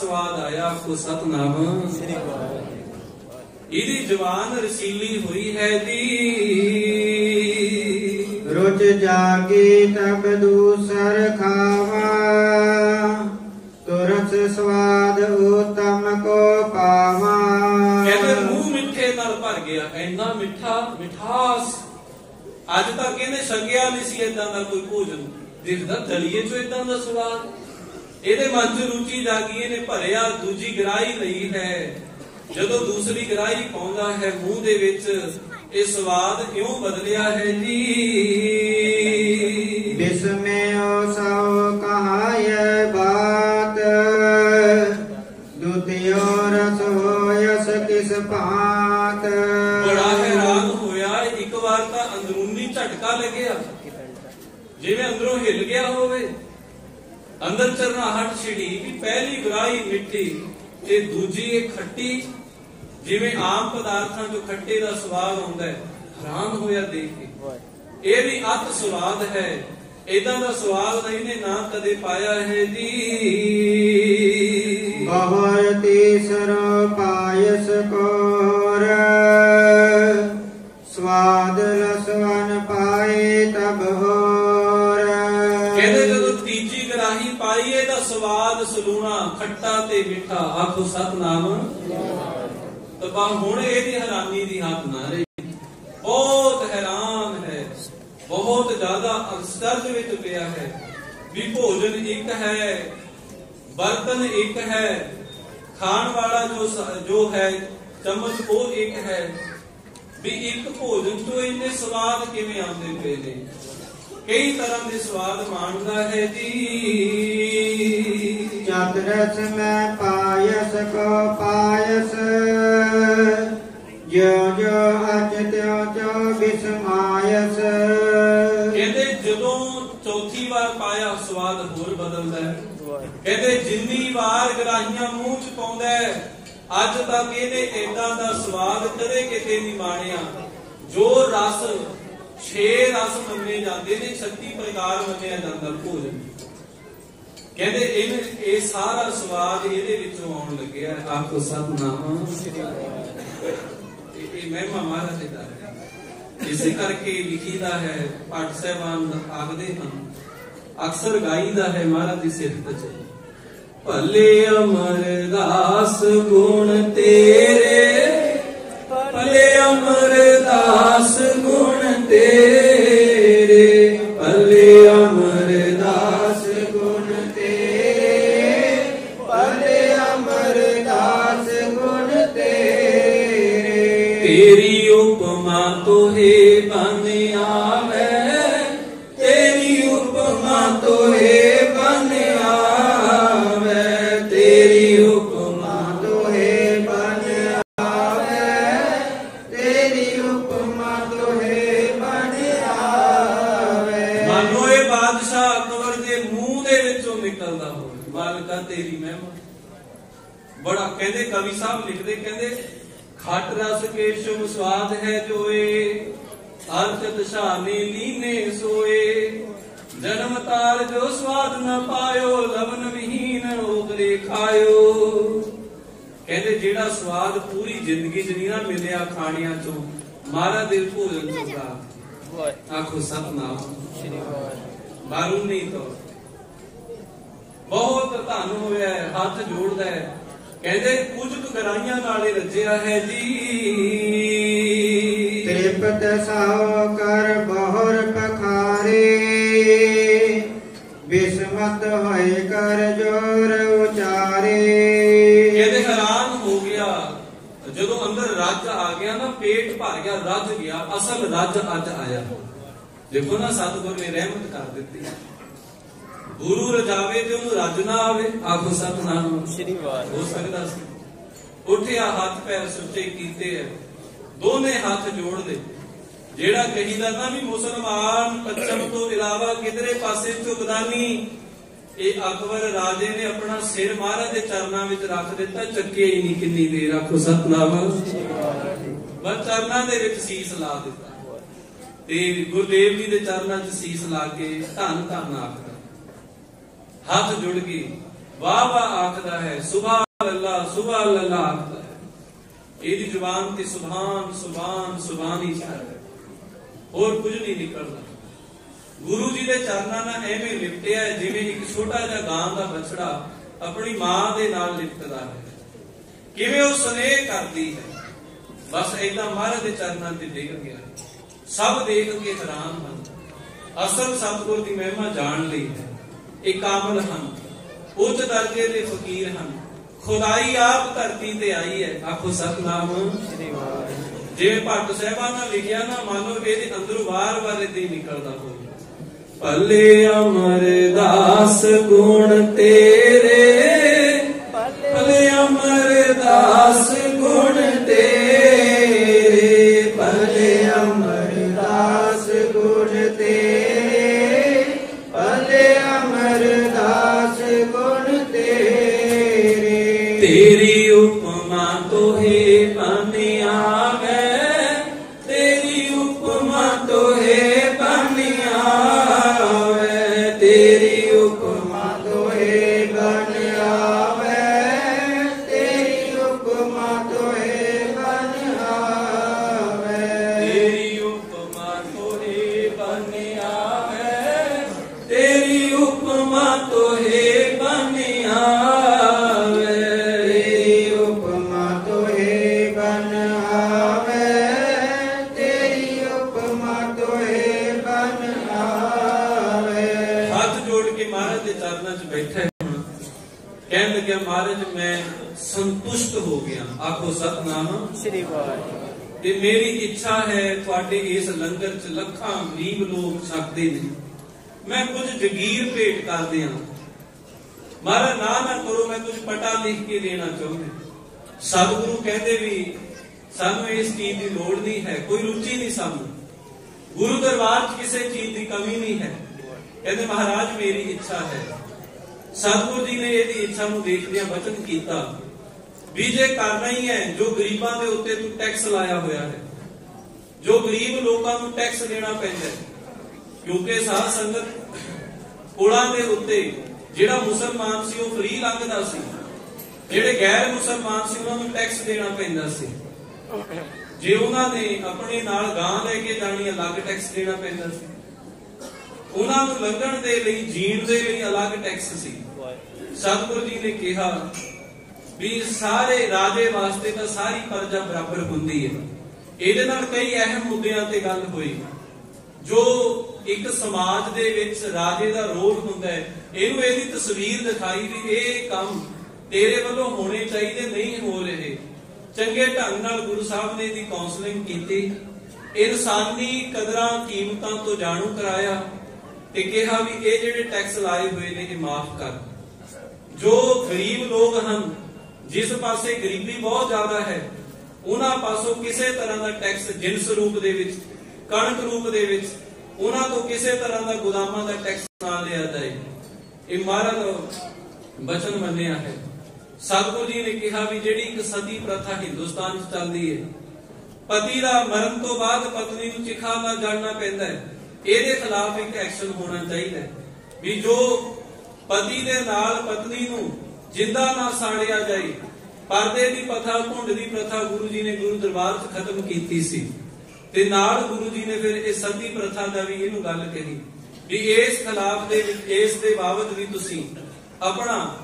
ਸਵਾਦ ਆਇਆ ਕੋ ਸਤਨਾਮ। ਇਹਦੀ ਜ਼ੁਬਾਨ ਰਸੀਲੀ ਹੋਈ ਹੈ ਦੀ ਰੁਚ ਜਾਗੇ ਤਬ ਦੂਸਰ ਖਾਵਾ। ਤੁਰਸ ਸਵਾਦ ਉਤਮ ਕੋ ਪਾਵਾ। ਕਹਿੰਦੇ ਮੂੰਹ ਮਿੱਠੇ ਨਾਲ ਭਰ ਗਿਆ ਇੰਨਾ ਮਿੱਠਾ ਮਿਠਾਸ ਅੱਜ ਤੱਕ ਇਹਨੇ ਛਕਿਆ ਨਹੀਂ ਸੀ ਇਦਾਂ ਦਾ ਕੋਈ ਭੋਜਨ। ਦਿਖਦਾ ਦਲੀਏ ਚੋਂ ਇਦਾਂ ਦਾ ਸਵਾਦ। ਇਹਦੇ ਮਨ 'ਚ ਰੁਚੀ ਜਾਗੀ, ਇਹਨੇ ਭਰਿਆ ਦੂਜੀ ਗਰਾਈ ਲਈ ਹੈ। ਜਦੋਂ ਦੂਸਰੀ ਗਰਾਈ ਪਾਉਂਦਾ ਹੈ ਮੂੰਹ ਦੇ ਵਿੱਚ, ਇਹ ਸਵਾਦ ਕਿਉਂ ਬਦਲਿਆ ਹੈ ਜੀ। ਜਿਵੇਂ ਅੰਦਰੋਂ ਹਿੱਲ ਗਿਆ ਹੋਵੇ, ਅੰਦਰ ਚਰਨਾਹਟ ਛਿੜੀ, ਵੀ ਪਹਿਲੀ ਗਰਾਈ ਮਿੱਠੀ ਤੇ ਦੂਜੀ ਇਹ ਖੱਟੀ, ਜਿਵੇਂ ਆਮ ਪਦਾਰਥਾਂ ਚੋਂ ਖੱਟੇ ਦਾ ਸਵਾਦ ਆਉਂਦਾ ਹੈ, ਹੈਰਾਨ ਹੋਇਆ ਦੇਖ ਕੇ। ਇਹ ਵੀ ਅਤ ਸਵਾਦ ਹੈ ਇਦਾਂ ਦਾ ਸਵਾਦ ਇਹਨੇ ਨਾ ਕਦੇ ਪਾਇਆ ਹੈ ਜੀ। ਬਹੁਰ ਤੀਸਰੋ ਪਾਇਸ ਕੋਰ, ਸਵਾਦ ਲਸਵਨ ਪਾਏ ਤਬ ਹੋਰ ਸਵਾਦ ਸਲੂਣਾ, ਖੱਟਾ ਤੇ ਮਿੱਠਾ, ਆਖੋ ਸਤਨਾਮ। ਤਬਾ ਹੁਣ ਇਹਦੀ ਹੈਰਾਨੀ ਦੀ ਹੱਦ ਨਾ ਰਹੀ। ਬਹੁਤ ਹੈਰਾਨ ਹੈ। ਬਹੁਤ ਜ਼ਿਆਦਾ ਅਸਰਜ ਵਿੱਚ ਪਿਆ ਹੈ। ਵੀ ਭੋਜਨ ਇੱਕ ਹੈ, ਬਰਤਨ ਇੱਕ ਹੈ, ਖਾਣ ਵਾਲਾ ਜੋ ਜੋ ਹੈ, ਚਮਚ ਉਹ ਇੱਕ ਹੈ। ਵੀ ਇੱਕ ਭੋਜਨ ਤੋਂ ਇੰਨੇ ਸਵਾਦ ਕਿਵੇਂ ਆਉਂਦੇ ਪਏ ਨੇ? ਕਈ ਤਰ੍ਹਾਂ ਦੇ ਸਵਾਦ ਮਾਣਦਾ ਹੈ ਜੀ ਚਤਰਸ ਮੈਂ ਪਾਇਸ ਕੋ ਪਾਇਸ ਜੋ ਜੋ ਅਚ ਤਿਉ ਜੋ ਬਿਸਮਾਇਸ ਕਹਿੰਦੇ ਜਦੋਂ ਚੌਥੀ ਵਾਰ ਪਾਇਆ ਸਵਾਦ ਹੋਰ ਬਦਲਦਾ ਹੈ। ਕਹਿੰਦੇ ਜਿੰਨੀ ਵਾਰ ਗਰਾਹੀਆਂ ਮੂੰਹ ਚ ਪਾਉਂਦਾ ਹੈ, ਅੱਜ ਤੱਕ ਇਹਨੇ ਏਦਾਂ ਦਾ ਸਵਾਦ ਕਦੇ ਕਿਤੇ ਨਹੀਂ ਮਾਣਿਆ। ਜੋ ਰਸ, ਛੇ ਰਸ ਮੰਨੇ ਜਾਂਦੇ ਨੇ 36 ਪ੍ਰਕਾਰ ਮੰਨਿਆ ਜਾਂਦਾ ਭੋਜਨ। ਕਹਿੰਦੇ ਇਹਨੇ ਇਹ ਸਾਰਾ ਸਵਾਦ ਇਹਦੇ ਵਿੱਚੋਂ ਆਉਣ ਲੱਗਿਆ ਆਖੋ, ਸਤਨਾਮ। ਇਹ ਮਹਿਮਾ ਮਹਾਰਾਜ ਦਾ ਇਸੇ ਕਰਕੇ ਲਿਖੀਦਾ ਹੈ ਪਾਠ ਸਹਿਬਾਨ ਆਖਦੇ ਹਨ, ਅਕਸਰ ਗਾਈਦਾ ਹੈ ਮਹਾਰਾਜ ਦੀ ਸਿਫਤ ਚ। ਭਲੇ ਅਮਰਦਾਸ ਗੁਣ ਤੇਰੇ, ਭਲੇ ਅਮਰਦਾਸ ਗੁਣ ਤੇਰੇ, ਭਲੇ ਅਮਰ ਉਪਮਾ ਤੋਹੇ ਬਨ ਆਵੇ, ਤੇਰੀ ਉਪਮਾ ਤੋਹੇ ਬਨ ਆਵੇ, ਤੇਰੀ ਉਪਮਾ ਤੋਹੇ ਬਨ ਆਵੇ, ਤੇਰੀ ਉਪਮਾ ਤੋਹੇ ਬਨ ਆਵੇ। ਮਾਨੋ ਇਹ ਬਾਦਸ਼ਾਹ ਅਕਬਰ ਦੇ ਮੂੰਹ ਦੇ ਵਿੱਚੋਂ ਨਿਕਲਦਾ ਹੋਵੇ। ਮਾਲਕਾ ਤੇਰੀ ਮਹਿਮਾ। ਬੜਾ ਕਹਿੰਦੇ, ਕਵੀ ਸਾਹਿਬ ਲਿਖਦੇ ਕਹਿੰਦੇ ਖਟ ਰਸ ਕੇ ਸਵਾਦ ਹੈ ਜੋਏ ਅਰਥ ਦਸ਼ਾਨੇ ਲੀਨੇ ਸੋਏ। ਜਨਮ ਤਾਰ ਜੋ ਸਵਾਦ ਨਾ ਪਾਇਓ, ਲਵਨ ਵਿਹੀਨ ਉਗਰੇ ਖਾਇਓ। ਕਹਿੰਦੇ ਜਿਹੜਾ ਸਵਾਦ ਪੂਰੀ ਜ਼ਿੰਦਗੀ 'ਚ ਨਹੀਂ ਨਾ ਮਿਲਿਆ ਖਾਣਿਆਂ ਚੋਂ, ਮਾਰਾ ਦਿਲ ਭੋਜਨ ਚੋਂ ਆਖੋ ਸਤਨਾਮ। ਮਾਰੂ ਨਹੀਂ ਤੋ। ਬਹੁਤ ਧੰਨ ਹੋਇਆ ਹੱਥ ਜੋੜਦਾ ਹੈ। ਕਹਿੰਦੇ ਕੁਝ ਕੁ ਗਰਾਈਆਂ ਨਾਲੇ ਰੱਜਿਆ ਹੈ ਜੀ। ਤ੍ਰਿਪਤ ਸਾਉ ਕਰ ਬਹੁਰ ਪਖਾਰੇ ਬਿਸਮਤ ਹੋਏ ਕਰ ਜੋਰ ਉਚਾਰੇ। ਕਹਿੰਦੇ ਹੈਰਾਨ ਹੋ ਗਿਆ। ਜਦੋਂ ਅੰਦਰ ਰੱਜ ਆ ਗਿਆ ਨਾ ਪੇਟ ਭਰ ਗਿਆ ਰੱਜ ਗਿਆ ਅਸਲ ਰੱਜ ਅੱਜ ਆਇਆ। ਦੇਖੋ ਨਾ ਸਤਿਗੁਰ ਨੇ ਰਹਿਮਤ ਕਰ ਦਿੱਤੀ। ਗੁਰੂ ਰਜਾਵੇ ਤੇ ਉਹਨੂੰ ਰੱਜ ਨਾ ਆਵੇ ਆਖੋ ਸਤਨਾਮ। ਸ਼੍ਰੀ ਵਾਹਿਗੁਰੂ। ਹੋ ਸਕਦਾ ਸੀ। ਉੱਠਿਆ ਹੱਥ ਪੈਰ ਸੁੱਚੇ ਕੀਤੇ ਐ। ਦੋਨੇ ਹੱਥ ਜੋੜ ਦੇ ਜਿਹੜਾ ਕਹੀਦਾ ਨਾ ਵੀ ਮੁਸਲਮਾਨ ਪੱਛਮ ਤੋਂ ਇਲਾਵਾ ਕਿਧਰੇ ਪਾਸੇ ਝੁਕਦਾ ਨਹੀਂ ਇਹ ਅਕਬਰ ਰਾਜੇ ਨੇ ਆਪਣਾ ਸਿਰ ਮਹਾਰਾਜ ਦੇ ਚਰਨਾਂ ਵਿੱਚ ਰੱਖ ਦਿੱਤਾ ਚੱਕੇ ਹੀ ਨਹੀਂ ਕਿੰਨੀ ਦੇਰ ਆਖੋ ਸਤਨਾਮ। ਬਸ ਚਰਨਾਂ ਦੇ ਵਿੱਚ ਸੀਸ ਲਾ ਦਿੱਤਾ। ਤੇ ਗੁਰਦੇਵ ਜੀ ਦੇ ਚਰਨਾਂ 'ਚ ਸੀਸ ਲਾ ਕੇ ਧੰਨ ਧੰਨ ਆਖਦਾ। ਹੱਥ ਜੁੜ ਗਈ। ਵਾਹ ਵਾਹ ਆਖਦਾ ਹੈ ਸੁਭਾਨ ਅੱਲਾ ਸੁਭਾਨ ਅੱਲਾ ਆਖਦਾ ਹੈ। ਇਹਦੀ ਜ਼ੁਬਾਨ ਤੇ ਸੁਭਾਨ ਸੁਭਾਨ ਸੁਭਾਨ ਹੀ ਚੱਲਦਾ ਹੋਰ ਕੁਝ ਨਹੀਂ ਨਿਕਲਦਾ। ਗੁਰੂ ਜੀ ਦੇ ਚਰਨਾਂ ਨਾਲ ਐਵੇਂ ਲਿਪਟਿਆ ਜਿਵੇਂ ਇੱਕ ਛੋਟਾ ਜਿਹਾ ਗਾਂ ਦਾ ਬਛੜਾ ਆਪਣੀ ਮਾਂ ਦੇ ਨਾਲ ਲਿਪਟਦਾ ਹੈ। ਕਿਵੇਂ ਉਹ ਸਨੇਹ ਕਰਦੀ ਹੈ। ਬਸ ਏਦਾਂ ਮਹਾਰਾਜ ਦੇ ਚਰਨਾਂ ਤੇ ਡਿੱਗ ਗਿਆ। ਸਭ ਦੇਖ ਕੇ ਹੈਰਾਨ ਹਨ। ਅਸਲ ਸਤਿਗੁਰ ਦੀ ਮਹਿਮਾ ਜਾਣ ਲਈ ਹੈ। ਇਹ ਕਾਮਲ ਹਨ। ਉੱਚ ਦਰਜੇ ਦੇ ਫਕੀਰ ਹਨ। ਖੁਦਾਈ ਆਪ ਧਰਤੀ ਤੇ ਆਈ ਹੈ। ਆਖੋ ਸਤਨਾਮ। ਸ੍ਰੀ ਵਾਹਿਗੁਰੂ ਜਿਵੇਂ ਭੱਟ ਸਾਹਿਬਾਨ ਨੇ ਲਿਖਿਆ ਨਾ ਮੰਨ ਲਓ ਇਹਦੇ ਅੰਦਰੋਂ ਵਾਰ-ਵਾਰ ਇਦਾਂ ਨਿਕਲਦਾ ਹੋਵੇ। ਭਲੇ ਅਮਰਦਾਸ ਗੁਣ ਤੇਰੇ। ਭਲੇ ਅਮਰਦਾਸ ਗੁਣ ਸ੍ਰੀ ਵਾਹਿਗੁਰੂ ਤੇ ਮੇਰੀ ਇੱਛਾ ਹੈ ਤੁਹਾਡੇ ਇਸ ਲੰਗਰ 'ਚ ਲੱਖਾਂ ਗਰੀਬ ਲੋਕ ਛਕਦੇ ਨੇ। ਮੈਂ ਕੁਝ ਜਗੀਰ ਭੇਟ ਕਰਦੇ ਹਾਂ। ਮਹਾਰਾਜ ਨਾ ਨਾ ਕਰੋ, ਮੈਂ ਕੁਝ ਪਟਾ ਲਿਖ ਕੇ ਦੇਣਾ ਚਾਹੁੰਦਾ ਸਤਿਗੁਰੂ ਕਹਿੰਦੇ ਵੀ, ਸਾਨੂੰ ਇਸ ਚੀਜ਼ ਦੀ ਲੋੜ ਨਹੀਂ ਹੈ, ਕੋਈ ਰੁਚੀ ਨਹੀਂ ਸਾਨੂੰ। ਗੁਰੂ ਦਰਬਾਰ 'ਚ ਕਿਸੇ ਚੀਜ਼ ਦੀ ਕਮੀ ਨਹੀਂ ਹੈ। ਕਹਿੰਦੇ ਮਹਾਰਾਜ, ਮੇਰੀ ਇੱਛਾ ਹੈ। ਸਤਿਗੁਰੂ ਜੀ ਨੇ ਇਹਦੀ ਇੱਛਾ ਨੂੰ ਦੇਖਦਿਆਂ ਬਚਨ ਕੀਤਾ। ਵੀ ਜੇ ਕਰਨਾ ਹੀ ਹੈ ਜੋ ਗਰੀਬਾਂ ਦੇ ਉੱਤੇ ਤੂੰ ਟੈਕਸ ਲਾਇਆ ਹੋਇਆ ਹੈ। ਜੋ ਗਰੀਬ ਲੋਕਾਂ ਨੂੰ ਟੈਕਸ ਦੇਣਾ ਪੈਂਦਾ ਹੈ। ਕਿਉਂਕਿ ਸਾਧ ਸੰਗਤ ਕੋਲਾਂ ਦੇ ਉੱਤੇ ਜਿਹੜਾ ਮੁਸਲਮਾਨ ਸੀ, ਉਹ ਫ੍ਰੀ ਲੰਘਦਾ ਸੀ। ਜਿਹੜੇ ਗੈਰ ਮੁਸਲਮਾਨ ਸੀ, ਉਹਨਾਂ ਨੂੰ ਟੈਕਸ ਦੇਣਾ ਪੈਂਦਾ ਸੀ। ਜੇ ਉਹਨਾਂ ਨੇ ਆਪਣੇ ਨਾਲ ਗਾਂ ਲੈ ਕੇ ਜਾਣੀ ਅਲੱਗ ਟੈਕਸ ਦੇਣਾ ਪੈਂਦਾ ਸੀ। ਉਹਨਾਂ ਨੂੰ ਲੰਘਣ ਦੇ ਲਈ, ਜੀਣ ਦੇ ਲਈ ਅਲੱਗ ਟੈਕਸ ਸੀ। ਸਤਿਗੁਰੂ ਜੀ ਨੇ ਕਿਹਾ ਵੀ ਸਾਰੇ ਰਾਜੇ ਵਾਸਤੇ ਤਾਂ ਸਾਰੀ ਪਰਜਾ ਬਰਾਬਰ ਹੁੰਦੀ ਹੈ। ਇਹਦੇ ਨਾਲ ਕਈ ਅਹਿਮ ਮੁੱਦਿਆਂ ਤੇ ਗੱਲ ਹੋਈ। ਜੋ ਇੱਕ ਸਮਾਜ ਦੇ ਵਿੱਚ ਰਾਜੇ ਦਾ ਰੋਲ ਹੁੰਦਾ ਹੈ, ਇਹਨੂੰ ਇਹਦੀ ਤਸਵੀਰ ਦਿਖਾਈ ਵੀ ਇਹ ਕੰਮ ਤੇਰੇ ਵੱਲੋਂ ਹੋਣੇ ਚਾਹੀਦੇ, ਨਹੀਂ ਹੋ ਰਹੇ। ਚੰਗੇ ਢੰਗ ਨਾਲ ਗੁਰੂ ਸਾਹਿਬ ਨੇ ਇਹਦੀ ਕਾਉਂਸਲਿੰਗ ਕੀਤੀ। ਇਨਸਾਨੀ ਕਦਰਾਂ ਕੀਮਤਾਂ ਤੋਂ ਜਾਣੂ ਕਰਾਇਆ ਤੇ ਕਿਹਾ ਵੀ ਇਹ ਜਿਹੜੇ ਟੈਕਸ ਲਾਏ ਹੋਏ ਨੇ, ਇਹ ਮਾਫ ਕਰ। ਜੋ ਗਰੀਬ ਲੋਕ ਹਨ ਜਿਸ ਪਾਸੇ ਗਰੀਬੀ ਬਹੁਤ ਜ਼ਿਆਦਾ ਹੈ, ਉਹਨਾਂ ਪਾਸੋਂ ਕਿਸੇ ਤਰ੍ਹਾਂ ਦਾ ਟੈਕਸ ਜਿੰਸ ਰੂਪ ਦੇ ਵਿੱਚ, ਕਣਕ ਰੂਪ ਦੇ ਵਿੱਚ, ਉਹਨਾਂ ਤੋਂ ਕਿਸੇ ਤਰ੍ਹਾਂ ਦਾ ਗੁਦਾਮਾਂ ਦਾ ਟੈਕਸ ਨਾ ਲਿਆ ਜਾਏ। ਇਹ ਮਹਾਰਾਜ ਬਚਨ ਮੰਨਿਆ ਹੈ। ਸਤਿਗੁਰੂ ਜੀ ਨੇ ਕਿਹਾ ਵੀ ਜਿਹੜੀ ਇੱਕ ਸਤੀ ਪ੍ਰਥਾ ਹਿੰਦੁਸਤਾਨ 'ਚ ਚੱਲਦੀ ਹੈ, ਪਤੀ ਦਾ ਮਰਨ ਤੋਂ ਬਾਅਦ ਪਤਨੀ ਨੂੰ ਚਿਖਾ ਦਾ ਜਾਣਾ ਪੈਂਦਾ ਹੈ। ਇਹਦੇ ਖਿਲਾਫ ਇੱਕ ਐਕਸ਼ਨ ਹੋਣਾ ਚਾਹੀਦਾ ਹੈ ਵੀ ਜੋ ਪਤੀ ਦੇ ਨਾਲ ਪਤਨੀ ਨੂੰ ਜਿੰਦਾ ਨਾ ਸਾੜਿਆ ਜਾਏ ਪਰਦੇ ਦੀ ਪ੍ਰਥਾ ਘੁੰਡ ਦੀ ਪ੍ਰਥਾ ਗੁਰੂ ਜੀ ਨੇ ਗੁਰੂ ਦਰਬਾਰ 'ਚ ਖਤਮ ਕੀਤੀ ਸੀ। ਤੇ ਨਾਲ ਗੁਰੂ ਜੀ ਨੇ ਫਿਰ ਇਹ ਸਤੀ ਪ੍ਰਥਾ ਦਾ ਵੀ ਇਹਨੂੰ ਗੱਲ ਕਹੀ ਵੀ ਇਸ ਖਿਲਾਫ ਦੇ ਵਿੱਚ, ਇਸ ਦੇ ਬਾਬਤ ਵੀ ਤੁਸੀਂ ਆਪਣਾ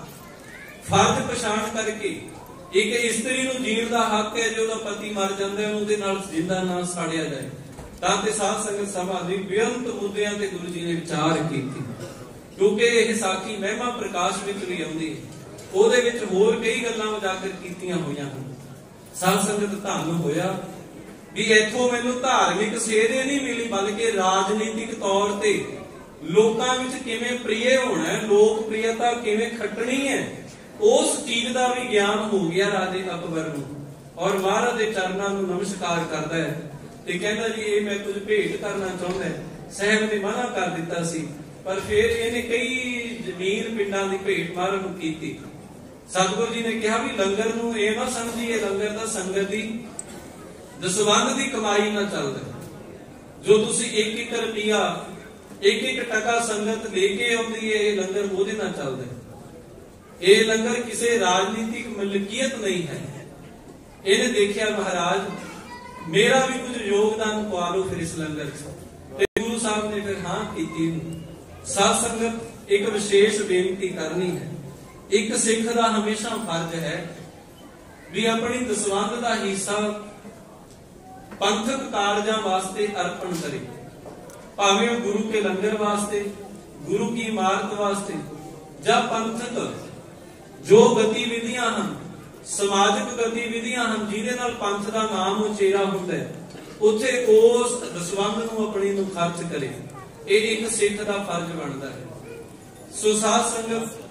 ਫਰਜ਼ ਪਛਾਣ ਕਰਕੇ ਇੱਕ ਇਸਤਰੀ ਨੂੰ ਜੀਣ ਦਾ ਹੱਕ ਹੈ, ਜੇ ਉਹਦਾ ਪਤੀ ਮਰ ਜਾਂਦਾ ਹੈ, ਉਹਦੇ ਨਾਲ ਜਿੰਦਾ ਨਾ ਸਾੜਿਆ ਜਾਏ। ਤਾਂ ਤੇ ਸਾਧ ਸੰਗਤ ਸਭਾ ਦੀ ਬੇਅੰਤ ਮੁੱਦਿਆਂ ਤੇ ਗੁਰੂ ਜੀ ਨੇ ਵਿਚਾਰ ਕੀਤੀ। ਕਿਉਂਕਿ ਇਹ ਸਾਖੀ ਮਹਿਮਾ ਪ੍ਰਕਾਸ਼ ਵਿੱਚ ਵੀ ਆਉਂਦੀ ਹੈ। ਉਹਦੇ ਵਿੱਚ ਹੋਰ ਕਈ ਗੱਲਾਂ ਉਜਾਗਰ ਕੀਤੀਆਂ ਹੋਈਆਂ ਹਨ। ਸਾਧ ਸੰਗਤ ਧੰਨ ਹੋਇਆ ਵੀ ਇੱਥੋਂ ਮੈਨੂੰ ਧਾਰਮਿਕ ਸੇਧ ਨਹੀਂ ਮਿਲੀ, ਬਲਕਿ ਰਾਜਨੀਤਿਕ ਤੌਰ ਤੇ ਲੋਕਾਂ ਵਿੱਚ ਕਿਵੇਂ ਪ੍ਰਿਯ ਹੋਣਾ ਹੈ, ਲੋਕ ਪ੍ਰਿਯਤਾ ਕਿਵੇਂ ਖੱਟਣੀ ਹੈ, ਉਸ ਚੀਜ਼ ਦਾ ਵੀ ਗਿਆਨ ਹੋ ਗਿਆ ਰਾਜੇ ਅਕਬਰ ਨੂੰ। ਔਰ ਮਹਾਰਾਜ ਦੇ ਚਰਨਾਂ ਨੂੰ ਨਮਸਕਾਰ ਕਰਦਾ ਹੈ ਤੇ ਕਹਿੰਦਾ ਜੀ, ਇਹ ਮੈਂ ਕੁਝ ਭੇਟ ਕਰਨਾ ਚਾਹੁੰਦਾ ਸਹਿਬ ਨੇ ਮਨਾ ਕਰ ਦਿੱਤਾ ਸੀ, ਪਰ ਫਿਰ ਇਹਨੇ ਕਈ ਜ਼ਮੀਨ ਪਿੰਡਾਂ ਦੀ ਭੇਟ ਮਹਾਰਾਜ ਨੂੰ ਕੀਤੀ। ਸਤਿਗੁਰੂ ਜੀ ਨੇ ਕਿਹਾ ਵੀ ਲੰਗਰ ਨੂੰ ਇਹ ਨਾ ਸਮਝੀਏ, ਲੰਗਰ ਦਾ ਸੰਗਤ ਦੀ ਦਸਵੰਦ ਦੀ ਕਮਾਈ ਨਾਲ ਚੱਲਦਾ। ਜੋ ਤੁਸੀਂ ਇੱਕ ਇੱਕ ਰੁਪਿਆ ਇੱਕ ਇੱਕ ਟਕਾ ਸੰਗਤ ਲੈ ਕੇ ਆਉਂਦੀ ਹੈ ਇਹ ਲੰਗਰ ਉਹਦੇ ਨਾਲ ਚੱਲਦਾ। ਇਹ ਲੰਗਰ ਕਿਸੇ ਰਾਜਨੀਤਿਕ ਮਲਕੀਅਤ ਨਹੀਂ ਹੈ। ਇਹਨੇ ਦੇਖਿਆ ਮਹਾਰਾਜ, ਮੇਰਾ ਵੀ ਕੁਝ ਯੋਗਦਾਨ ਪਾ ਲਓ ਫਿਰ ਇਸ ਲੰਗਰ 'ਚ। ਤੇ ਗੁਰੂ ਸਾਹਿਬ ਨੇ ਫਿਰ ਹਾਂ ਕੀਤੀ। ਸਤ ਸੰਗਤ ਇੱਕ ਵਿਸ਼ੇਸ਼ ਬੇਨਤੀ ਕਰਨੀ ਹੈ। ਇੱਕ ਸਿੱਖ ਦਾ ਹਮੇਸ਼ਾ ਫਰਜ਼ ਹੈ ਵੀ ਆਪਣੀ ਦਸਵੰਧ ਦਾ ਹਿੱਸਾ ਪੰਥਕ ਕਾਰਜਾਂ ਵਾਸਤੇ ਅਰਪਣ ਕਰੇ। ਭਾਵੇਂ ਉਹ ਗੁਰੂ ਕੇ ਲੰਗਰ ਵਾਸਤੇ, ਗੁਰੂ ਕੀ ਇਮਾਰਤ ਵਾਸਤੇ ਜਾਂ ਪੰਥਕ ਜੋ ਗਤੀਵਿਧੀਆਂ ਹਨ, ਸਮਾਜਿਕ ਗਤੀਵਿਧੀਆਂ ਹਨ, ਜਿਹਦੇ ਨਾਲ ਪੰਥ ਦਾ ਨਾਮ ਉਚੇਰਾ ਹੁੰਦਾ ਹੈ, ਉੱਥੇ ਉਸ ਦਸਵੰਧ ਨੂੰ ਆਪਣੀ ਨੂੰ ਖਰਚ ਕਰੇ। ਇਹ ਇੱਕ ਸਿੱਖ ਦਾ ਫਰਜ਼ ਬਣਦਾ ਹੈ। ਸੋ ਸਾਧ ਸੰਗਤ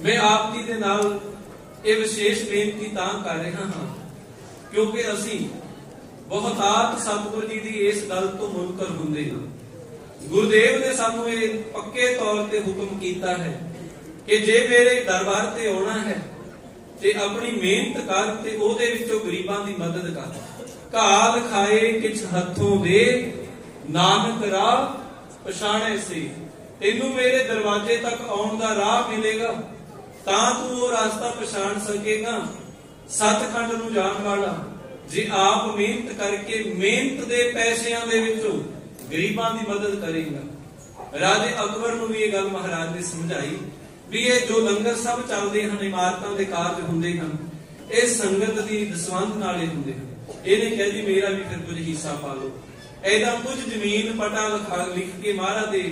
ਮੈਂ ਆਪ ਜੀ ਦੇ ਨਾਲ ਇਹ ਵਿਸ਼ੇਸ਼ ਬੇਨਤੀ ਤਾਂ ਕਰ ਰਿਹਾ ਹਾਂ, ਕਿਉਂਕਿ ਅਸੀਂ ਬਹੁਤਾਤ ਸਤਿਗੁਰ ਜੀ ਦੀ ਇਸ ਗੱਲ ਤੋਂ ਮੁਨਕਰ ਹੁੰਦੇ ਹਾਂ। ਗੁਰਦੇਵ ਨੇ ਸਾਨੂੰ ਇਹ ਪੱਕੇ ਤੌਰ ਤੇ ਹੁਕਮ ਕੀਤਾ ਹੈ ਕਿ ਜੇ ਮੇਰੇ ਦਰਬਾਰ ਤੇ ਆਉਣਾ ਹੈ, ਤੇ ਆਪਣੀ ਮਿਹਨਤ ਕਰ ਤੇ ਉਹਦੇ ਵਿੱਚੋਂ ਗਰੀਬਾਂ ਦੀ ਮਦਦ ਕਰ। ਘਾਲ ਖਾਏ ਕਿਛ ਹੱਥੋਂ ਦੇ, ਨਾਨਕ ਰਾਹ ਪਛਾਣੇ ਸੀ। ਤੈਨੂੰ ਮੇਰੇ ਦਰਵਾਜ਼ੇ ਤੱਕ ਆਉਣ ਦਾ ਰਾਹ ਮਿਲੇਗਾ। ਤਾਂ ਤੂੰ ਉਹ ਰਸਤਾ ਪਛਾਣ ਸਕੇਗਾ। ਸਤਖੰਡ ਨੂੰ ਜਾਣ ਵਾਲਾ, ਜੇ ਆਪ ਮਿਹਨਤ ਕਰਕੇ ਮਿਹਨਤ ਦੇ ਪੈਸਿਆਂ ਦੇ ਵਿੱਚੋਂ ਗਰੀਬਾਂ ਦੀ ਮਦਦ ਕਰੇਗਾ। ਰਾਜੇ ਅਕਬਰ ਨੂੰ ਵੀ ਇਹ ਗੱਲ ਮਹਾਰਾਜ ਨੇ ਸਮਝਾਈ ਵੀ ਇਹ ਜੋ ਲੰਗਰ ਸਭ ਚੱਲਦੇ ਹਨ, ਇਮਾਰਤਾਂ ਦੇ ਕਾਰਜ ਹੁੰਦੇ ਹਨ, ਇਹ ਸੰਗਤ ਦੀ ਦਸਵੰਧ ਨਾਲੇ ਹੁੰਦੇ ਹਨ। ਇਹਨੇ ਕਿਹਾ ਜੀ, ਮੇਰਾ ਵੀ ਫਿਰ ਕੁਝ ਹਿੱਸਾ ਪਾ ਲਓ। ਐਦਾ ਕੁਝ ਜ਼ਮੀਨ ਪਟਾ ਲਿਖਾ ਲਿਖ ਕੇ ਮਹਾਰਾਜ ਦੇ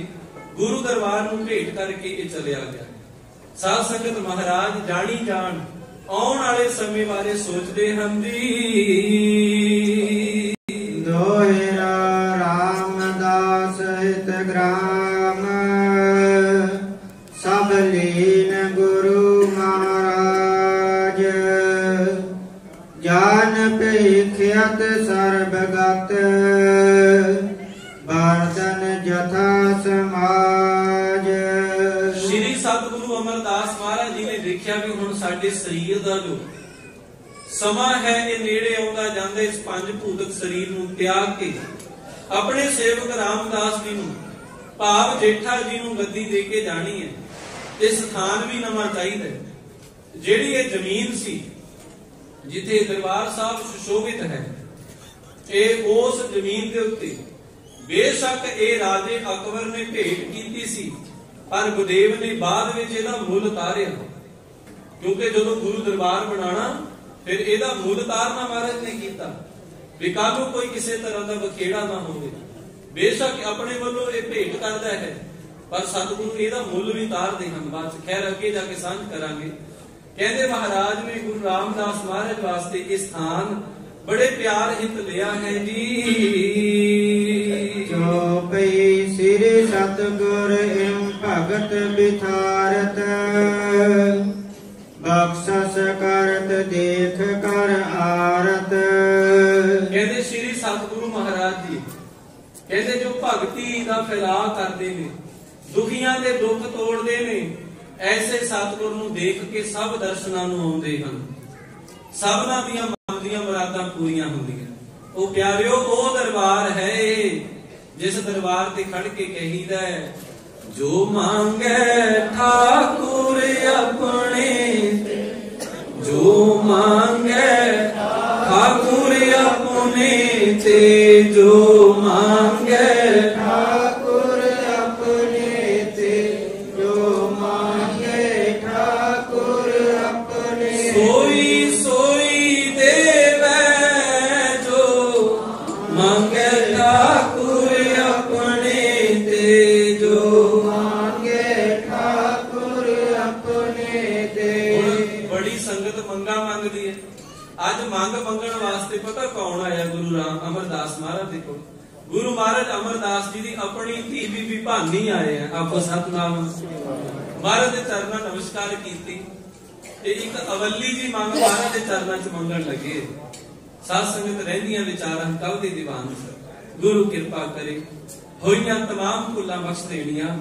ਗੁਰੂ ਦਰਬਾਰ ਨੂੰ ਭੇਟ ਕਰਕੇ ਇਹ ਚਲਿਆ ਗਿਆ। ਸਾਧ ਸੰਗਤ ਮਹਾਰਾਜ, ਜਾਣੀ ਜਾਣ, ਆਉਣ ਵਾਲੇ ਸਮੇਂ ਬਾਰੇ ਸੋਚਦੇ ਹਨ ਜੀ ਦੋਹਿਰਾ ਰਾਮਦਾਸ ਹਿਤ ਗ੍ਰਾਮ, ਸਭ ਲੀਨ ਗੁਰੂ ਮਹਾਰਾਜ। ਜਾਨ ਪੇਖਿਅਤ ਸਰਬਗਤ ਬਰਤਨ ਜਥਾ ਸਮਾਜ ਸਾਡੇ ਸਰੀਰ ਦਾ ਜੋ ਸਮਾਂ ਹੈ, ਇਹ ਨੇੜੇ ਆਉਂਦਾ ਜਾਂਦਾ, ਇਸ ਪੰਜ ਭੂਤਕ ਸਰੀਰ ਨੂੰ ਤਿਆਗ ਕੇ ਆਪਣੇ ਸੇਵਕ ਰਾਮਦਾਸ ਜੀ ਨੂੰ, ਭਾਵ ਜੇਠਾ ਜੀ ਨੂੰ ਗੱਦੀ ਦੇ ਕੇ ਜਾਣੀ ਹੈ। ਤੇ ਸਥਾਨ ਵੀ ਨਵਾਂ ਚਾਹੀਦਾ ਜਿਹੜੀ ਇਹ ਜ਼ਮੀਨ ਸੀ, ਜਿੱਥੇ ਦਰਬਾਰ ਸਾਹਿਬ ਸੁਸ਼ੋਭਿਤ ਹੈ, ਇਹ ਉਸ ਜ਼ਮੀਨ ਦੇ ਉੱਤੇ ਬੇਸ਼ੱਕ ਇਹ ਰਾਜੇ ਅਕਬਰ ਨੇ ਭੇਟ ਕੀਤੀ ਸੀ, ਪਰ ਗੁਰਦੇਵ ਨੇ ਬਾਅਦ ਵਿੱਚ ਇਹਦਾ ਮੁੱਲ ਤਾਰਿਆ ਕਿਉਂਕਿ ਜਦੋਂ ਗੁਰੂ ਦਰਬਾਰ ਬਣਾਣਾ, ਫਿਰ ਇਹਦਾ ਮੁੱਲ ਤਾਰਨਾ ਮਹਾਰਾਜ ਨੇ ਕੀਤਾ। ਵੀ ਕੱਲ੍ਹ ਕੋਈ ਕਿਸੇ ਤਰ੍ਹਾਂ ਦਾ ਬਖੇੜਾ ਨਾ ਹੋਵੇ। ਬੇਸ਼ੱਕ ਆਪਣੇ ਵੱਲੋਂ ਇਹ ਭੇਟ ਕਰਦਾ ਹੈ, ਪਰ ਸਤਿਗੁਰੂ ਇਹਦਾ ਮੁੱਲ ਵੀ ਤਾਰਦੇ ਹਨ। ਬਾਅਦ ਚ ਖੈਰ, ਅੱਗੇ ਜਾ ਕੇ ਸਾਂਝ ਕਰਾਂਗੇ। ਕਹਿੰਦੇ ਮਹਾਰਾਜ ਨੇ ਗੁਰੂ ਰਾਮਦਾਸ ਮਹਾਰਾਜ ਵਾਸਤੇ ਇਹ ਸਥਾਨ ਬੜੇ ਪਿਆਰ ਹਿਤ ਲਿਆ ਹੈ ਜੀ। ਜੋ ਪਈ ਸ੍ਰੀ ਸਤਗੁਰ ਇਮ ਭਗਤ ਬਿਥਾਰਤ ਬਖਸ਼ਸ ਕਰਤ ਦੇਖ ਕਰ ਆਰਤ। ਕਹਿੰਦੇ ਸ੍ਰੀ ਸਤਿਗੁਰੂ ਮਹਾਰਾਜ ਜੀ, ਕਹਿੰਦੇ ਜੋ ਭਗਤੀ ਦਾ ਫੈਲਾਅ ਕਰਦੇ ਨੇ, ਦੁਖੀਆਂ ਦੇ ਦੁੱਖ ਤੋੜਦੇ ਨੇ, ਐਸੇ ਸਤਿਗੁਰ ਨੂੰ ਦੇਖ ਕੇ ਸਭ ਦਰਸ਼ਨਾਂ ਨੂੰ ਆਉਂਦੇ ਹਨ। ਸਭਨਾਂ ਦੀਆਂ ਮਨ ਦੀਆਂ ਮੁਰਾਦਾਂ ਪੂਰੀਆਂ ਹੁੰਦੀਆਂ। ਉਹ ਪਿਆਰਿਓ, ਉਹ ਦਰਬਾਰ ਹੈ, ਜਿਸ ਦਰਬਾਰ ਤੇ ਖੜ ਕੇ ਕਹੀਦਾ ਹੈ, ਜੋ ਮੰਗੇ, ਠਾਕੁਰ ਆਪਣੇ ਜੋ ਮੰਗੇ ਠਾਕੁਰ ਆਪਣੇ ਤੇ ਜੋ ਮੰਗੇ ਠਾਕੁਰ ਮਹਾਰਾਜ ਅਮਰਦਾਸ ਜੀ ਦੀ ਆਪਣੀ ਧੀ ਬੀਬੀ ਭਾਨੀ ਆਏ ਆ ਆਪੋ ਸਤਨਾਮ ਮਹਾਰਾਜ ਦੇ ਚਰਨਾਂ ਨਮਸਕਾਰ ਕੀਤੀ ਤੇ ਇੱਕ ਅਵੱਲੀ ਜੀ ਮੰਗ ਮਹਾਰਾਜ ਦੇ ਚਰਨਾਂ 'ਚ ਮੰਗਣ ਲੱਗੇ ਸਾਧ ਸੰਗਤ ਰਹਿੰਦੀਆਂ ਵਿਚਾਰਾਂ ਕੱਲ ਦੇ ਦੀਵਾਨ ਸਰ ਗੁਰੂ ਕਿਰਪਾ ਕਰੇ ਹੋਈਆਂ तमाम ਭੁੱਲਾਂ ਬਖਸ਼ ਦੇਣੀਆਂ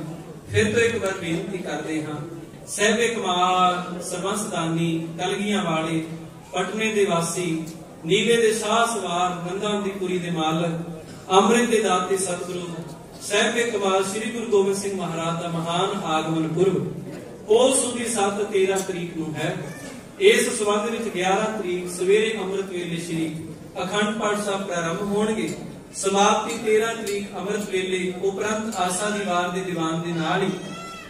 ਫਿਰ ਤੋਂ ਇੱਕ ਵਾਰ ਬੇਨਤੀ ਕਰਦੇ ਹਾਂ ਸਹਿਬੇ ਕਮਾਲ ਸਰਬੰਸਦਾਨੀ ਕਲਗੀਆਂ ਵਾਲੇ ਪਟਨੇ ਦੇ ਵਾਸੀ ਨੀਲੇ ਦੇ ਸ਼ਾਹ ਸਵਾਰ ਨੰਦਾਂ ਦੀ ਪੁਰੀ ਦੇ ਮਾਲਕ ਅੰਮ੍ਰਿਤ ਦੇ ਦਾਤੇ ਸਤਿਗੁਰੂ ਸਾਹਿਬੇ ਕਮਾਲ ਸ੍ਰੀ ਗੁਰੂ ਗੋਬਿੰਦ ਸਿੰਘ ਮਹਾਰਾਜ ਦਾ ਮਹਾਨ ਆਗਮਨ ਪੁਰਬ ਉਸ ਦੀ 7 13 ਤਰੀਕ ਨੂੰ ਹੈ। ਇਸ ਸਬੰਧ ਵਿੱਚ 11 ਤਰੀਕ ਸਵੇਰੇ ਅੰਮ੍ਰਿਤ ਵੇਲੇ ਸ੍ਰੀ ਅਖੰਡ ਪਾਠ ਸਾਹਿਬ ਪ੍ਰਾਰੰਭ ਹੋਣਗੇ। ਸਮਾਪਤੀ 13 ਤਰੀਕ ਅੰਮ੍ਰਿਤ ਵੇਲੇ ਉਪਰੰਤ ਆਸਾ ਦੀਵਾਰ ਦੇ ਦੀਵਾਨ ਦੇ ਨਾਲ ਹੀ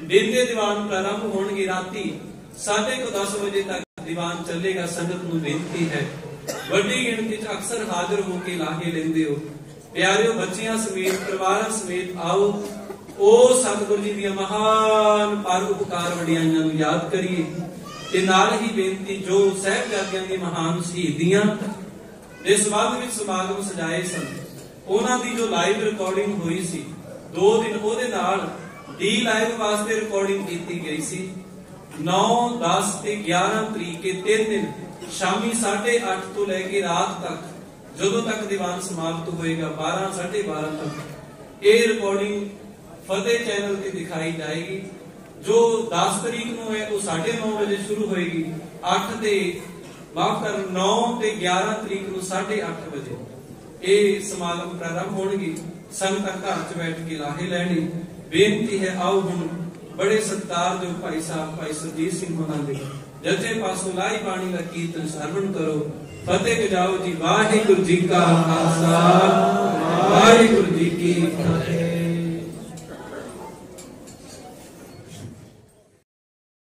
ਦਿਨ ਦੇ ਦੀਵਾਨ ਪ੍ਰਾਰੰਭ ਹੋਣਗੇ ਰਾਤੀ 10:30 ਵਜੇ ਤੱਕ ਦੀਵਾਨ ਚੱਲੇਗਾ। ਸੰਗਤ ਨੂੰ ਬੇਨਤੀ ਹੈ, ਵੱਡੀ ਗਿਣਤੀ 'ਚ ਅਕਸਰ ਹਾਜ਼ਰ ਹੋ ਕੇ ਲਾਹੇ ਲੈਂਦੇ ਹੋ। ਪਿਆਰਿਓ ਬੱਚਿਆਂ ਸਮੇਤ, ਪਰਿਵਾਰਾਂ ਸਮੇਤ ਆਓ। ਉਹ ਸਤਿਗੁਰੂ ਜੀ ਦੀਆਂ ਮਹਾਨ ਪਰ ਵਡਿਆਈਆਂ ਨੂੰ ਯਾਦ ਕਰੀਏ ਤੇ ਨਾਲ ਹੀ ਬੇਨਤੀ ਜੋ ਸਹਿਬਜ਼ਾਦਿਆਂ ਦੀ ਮਹਾਨ ਸ਼ਹੀਦੀਆਂ ਦੇ ਸਬੰਧ ਵਿੱਚ ਸਮਾਗਮ ਸਜਾਏ ਸਨ, ਉਹਨਾਂ ਦੀ ਜੋ ਲਾਈਵ ਰਿਕਾਰਡਿੰਗ ਹੋਈ ਸੀ, ਦੋ ਦਿਨ ਉਹਦੇ ਨਾਲ ਡੀ ਲਾਈਵ ਵਾਸਤੇ ਰਿਕਾਰਡਿੰਗ ਕੀਤੀ ਗਈ ਸੀ। 9 10 ਤੇ 11 ਤਰੀਕ ਤਿੰਨ ਦਿਨ, ਸ਼ਾਮੀ 8:30 ਤੋਂ ਲੈ ਕੇ ਰਾਤ ਤੱਕ ਜਦੋਂ ਤੱਕ ਦੀਵਾਨ ਸਮਾਪਤ ਹੋਏਗਾ 12 12:30 ਤੱਕ ਇਹ ਰਿਕਾਰਡਿੰਗ ਫਤਿਹ ਚੈਨਲ ਤੇ ਦਿਖਾਈ ਜਾਏਗੀ। ਜੋ 10 ਤਰੀਕ ਨੂੰ ਹੈ, ਉਹ 9:30 ਵਜੇ ਸ਼ੁਰੂ ਹੋਏਗੀ। 8 ਤੇ ਮਾਫ ਕਰ 9 ਤੇ 11 ਤਰੀਕ ਨੂੰ 8:30 ਵਜੇ ਇਹ ਸਮਾਗਮ ਪ੍ਰਾਰੰਭ ਹੋਣਗੇ। ਸੰਗਤਾਂ ਘਰ 'ਚ ਬੈਠ ਕੇ ਲਾਹੇ ਲੈਣੀ। ਬੇਨਤੀ ਹੈ, ਆਓ ਹੁਣ ਬੜੇ ਸਤਿਕਾਰ ਜੋ ਭਾਈ ਸਾਹਿਬ, ਭਾਈ ਸੁਰਜੀਤ ਸਿੰਘ ਹੋਣਾ ਦੇ ਜਥੇ ਪਾਸੋਂ ਲਾਈ ਬਾਣੀ ਦਾ ਕੀਰਤਨ ਸਰਵਣ ਕਰੋ। ਫਤਿਹ ਗਜਾਓ ਜੀ। ਵਾਹਿਗੁਰੂ ਜੀ ਕਾ ਖਾਲਸਾ ਵਾਹਿਗੁਰੂ ਜੀ ਕੀ ਫਤਿਹ।